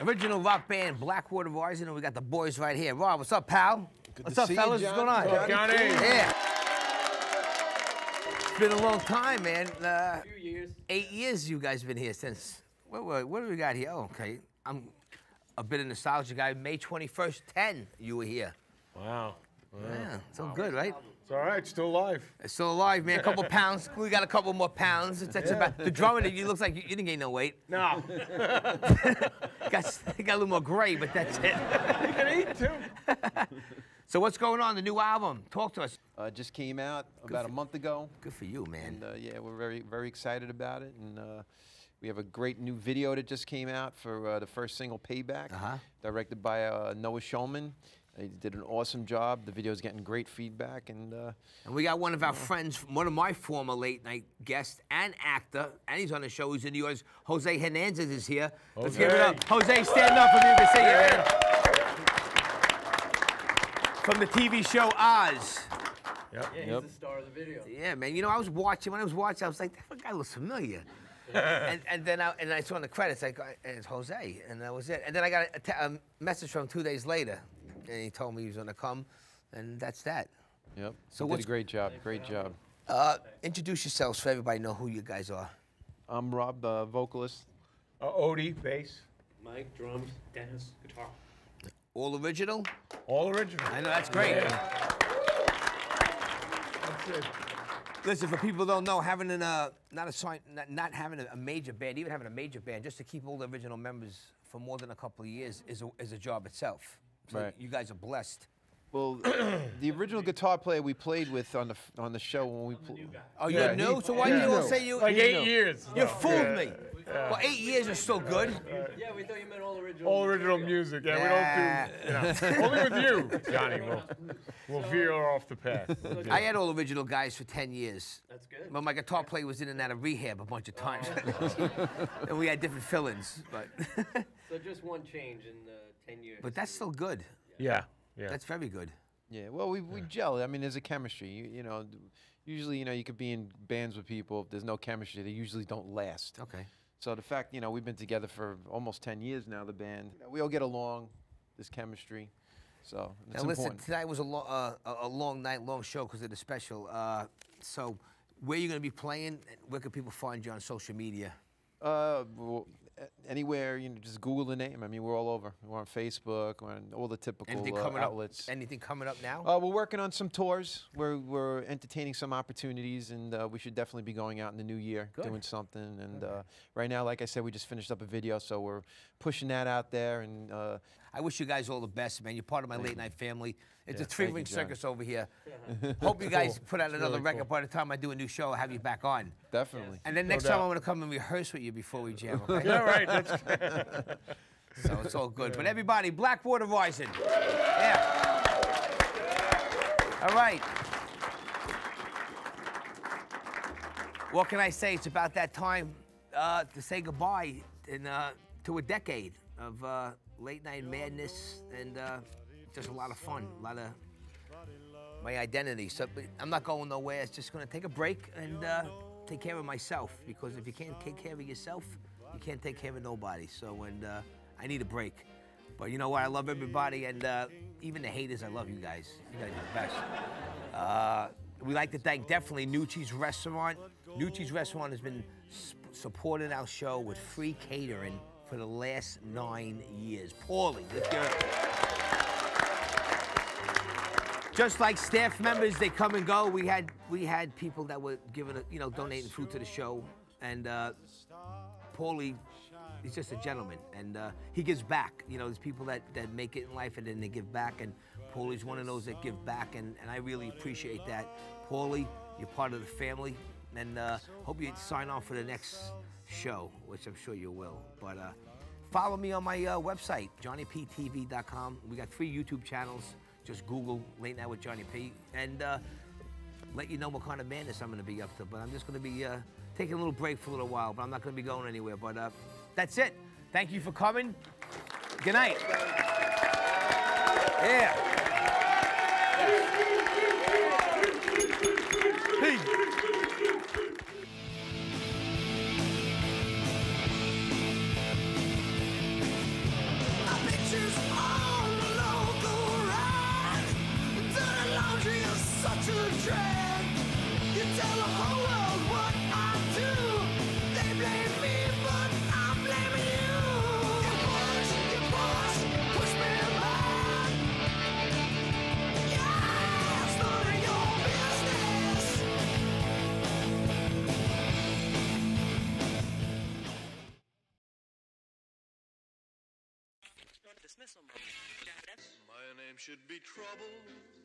Original rock band Blackwater Rising, and we got the boys right here. Rob, what's up, pal? what's to up, see you, fellas? John. What's going on? Johnny Johnny. Yeah. It's been a long time, man. Uh, few years. Eight years you guys been here since. What, what, what do we got here? Oh, okay. I'm a bit of a nostalgia guy. May 21st, 10, you were here. Wow. Yeah, it's all good, right? It's all right. Still alive. It's still alive, man. A couple pounds. We got a couple more pounds. That's Yeah. about the drummer. You looks like you, you didn't gain no weight. No. got, got a little more gray, but that's it. you can eat too. So what's going on? The new album? Talk to us. Uh, just came out about a month ago. Good for you, man. And uh, yeah, we're very very excited about it, and uh, we have a great new video that just came out for uh, the first single, "Payback," Uh-huh. directed by uh, Noah Schulman. He did an awesome job. The video's getting great feedback, and uh, And we got one of our friends, one of my former late night guests and actor, and he's on the show. He's in New York. Jose Hernandez is here. Let's give it up. Jose, stand up from you can see you, man. From the TV show Oz. Yep. Yeah, he's the star of the video. Yeah, man. You know, I was watching, when I was watching, I was like, that guy looks familiar. and, and then I, and I saw in the credits, like, and it's Jose, and that was it. And then I got a, a message from him two days later, and he told me he was going to come, and that's that. Yep. So So did a great job. Great job. Uh, introduce yourselves so everybody know who you guys are. I'm Rob, the vocalist. Uh, Odie, bass. Mike, drums, Dennis, guitar. All original? All original. I know, that's great. Listen, for people who don't know, having an, uh, not, a, sign- not, not having a, a major band, even having a major band, just to keep all the original members for more than a couple of years is a, is a job itself. So Right. you guys are blessed. Well, the original guitar player we played with on the f- on the show when we. Pl- Oh, you're new? So why do you all say you... Like eight years. You No. fooled Yeah. me. Well, eight years is still good. Yeah, we thought you meant all original. All original music. Yeah, we don't do. You know, only with you, Johnny. We'll, we'll veer off the path. I had all original guys for 10 years. That's good. But my guitar player was in and out of rehab a bunch of times. and we had different fill-ins, but So just one change in uh, 10 years. but that's still good. Yeah, yeah. That's very good. Yeah, well, we, we gel. I mean, there's a chemistry. You, you know, usually, you know, you could be in bands with people. If there's no chemistry, they usually don't last. Okay. So the fact, you know, we've been together for almost 10 years now, the band. You know, we all get along. There's chemistry. So it's Now listen, important. tonight was a, lo- uh, a- a long night, long show because of the special. Uh, so, where are you going to be playing? Where can people find you on social media? Uh, well, a- anywhere, you know, just Google the name. I mean, we're all over. We're on Facebook. We're on all the typical Anything uh, coming outlets. up? Anything coming up now? Uh, we're working on some tours. We're, we're entertaining some opportunities, and uh, we should definitely be going out in the new year Good. doing something. And uh, right now, like I said, we just finished up a video, so we're pushing that out there. And uh, I wish you guys all the best, man. You're part of my late night family. It's Yeah, a three ring circus over here. Hope you guys Cool. put out It's another really record. cool. By the time I do a new show, I'll have you back on. Definitely. And then No next time. I'm going to come and rehearse with you before we jam. Okay? Yeah, right, that's- so it's all good. But everybody, Blackwater Rising. Yeah. All right. What can I say? It's about that time uh, to say goodbye in, uh, to a decade of uh, late night madness and uh, just a lot of fun, a lot of my identity. So I'm not going nowhere. It's just going to take a break and uh, take care of myself because if you can't take care of yourself, you can't take care of nobody. So and uh, I need a break. But you know what? I love everybody and uh, even the haters. I love you guys. You guys are the best. Uh, we like to thank definitely Nucci's Restaurant. Nucci's Restaurant has been supporting our show with free catering for the last nine years. Paulie, let's it. Just like staff members, they come and go. We had we had people that were giving, a, you know, donating food to the show, and uh, Paulie, he's just a gentleman, and uh, he gives back. You know, there's people that, that make it in life and then they give back, and Paulie's one of those that give back, and, and I really appreciate that. Paulie, you're part of the family, and uh, hope you sign on for the next show, which I'm sure you will. But uh, follow me on my uh, website, johnnyptv.com. We got three YouTube channels. Just Google Late Night with Johnny P, and uh, let you know what kind of madness I'm going to be up to. But I'm just going to be uh, taking a little break for a little while, but I'm not going to be going anywhere. But uh, that's it. Thank you for coming. Good night. Yeah. Trouble.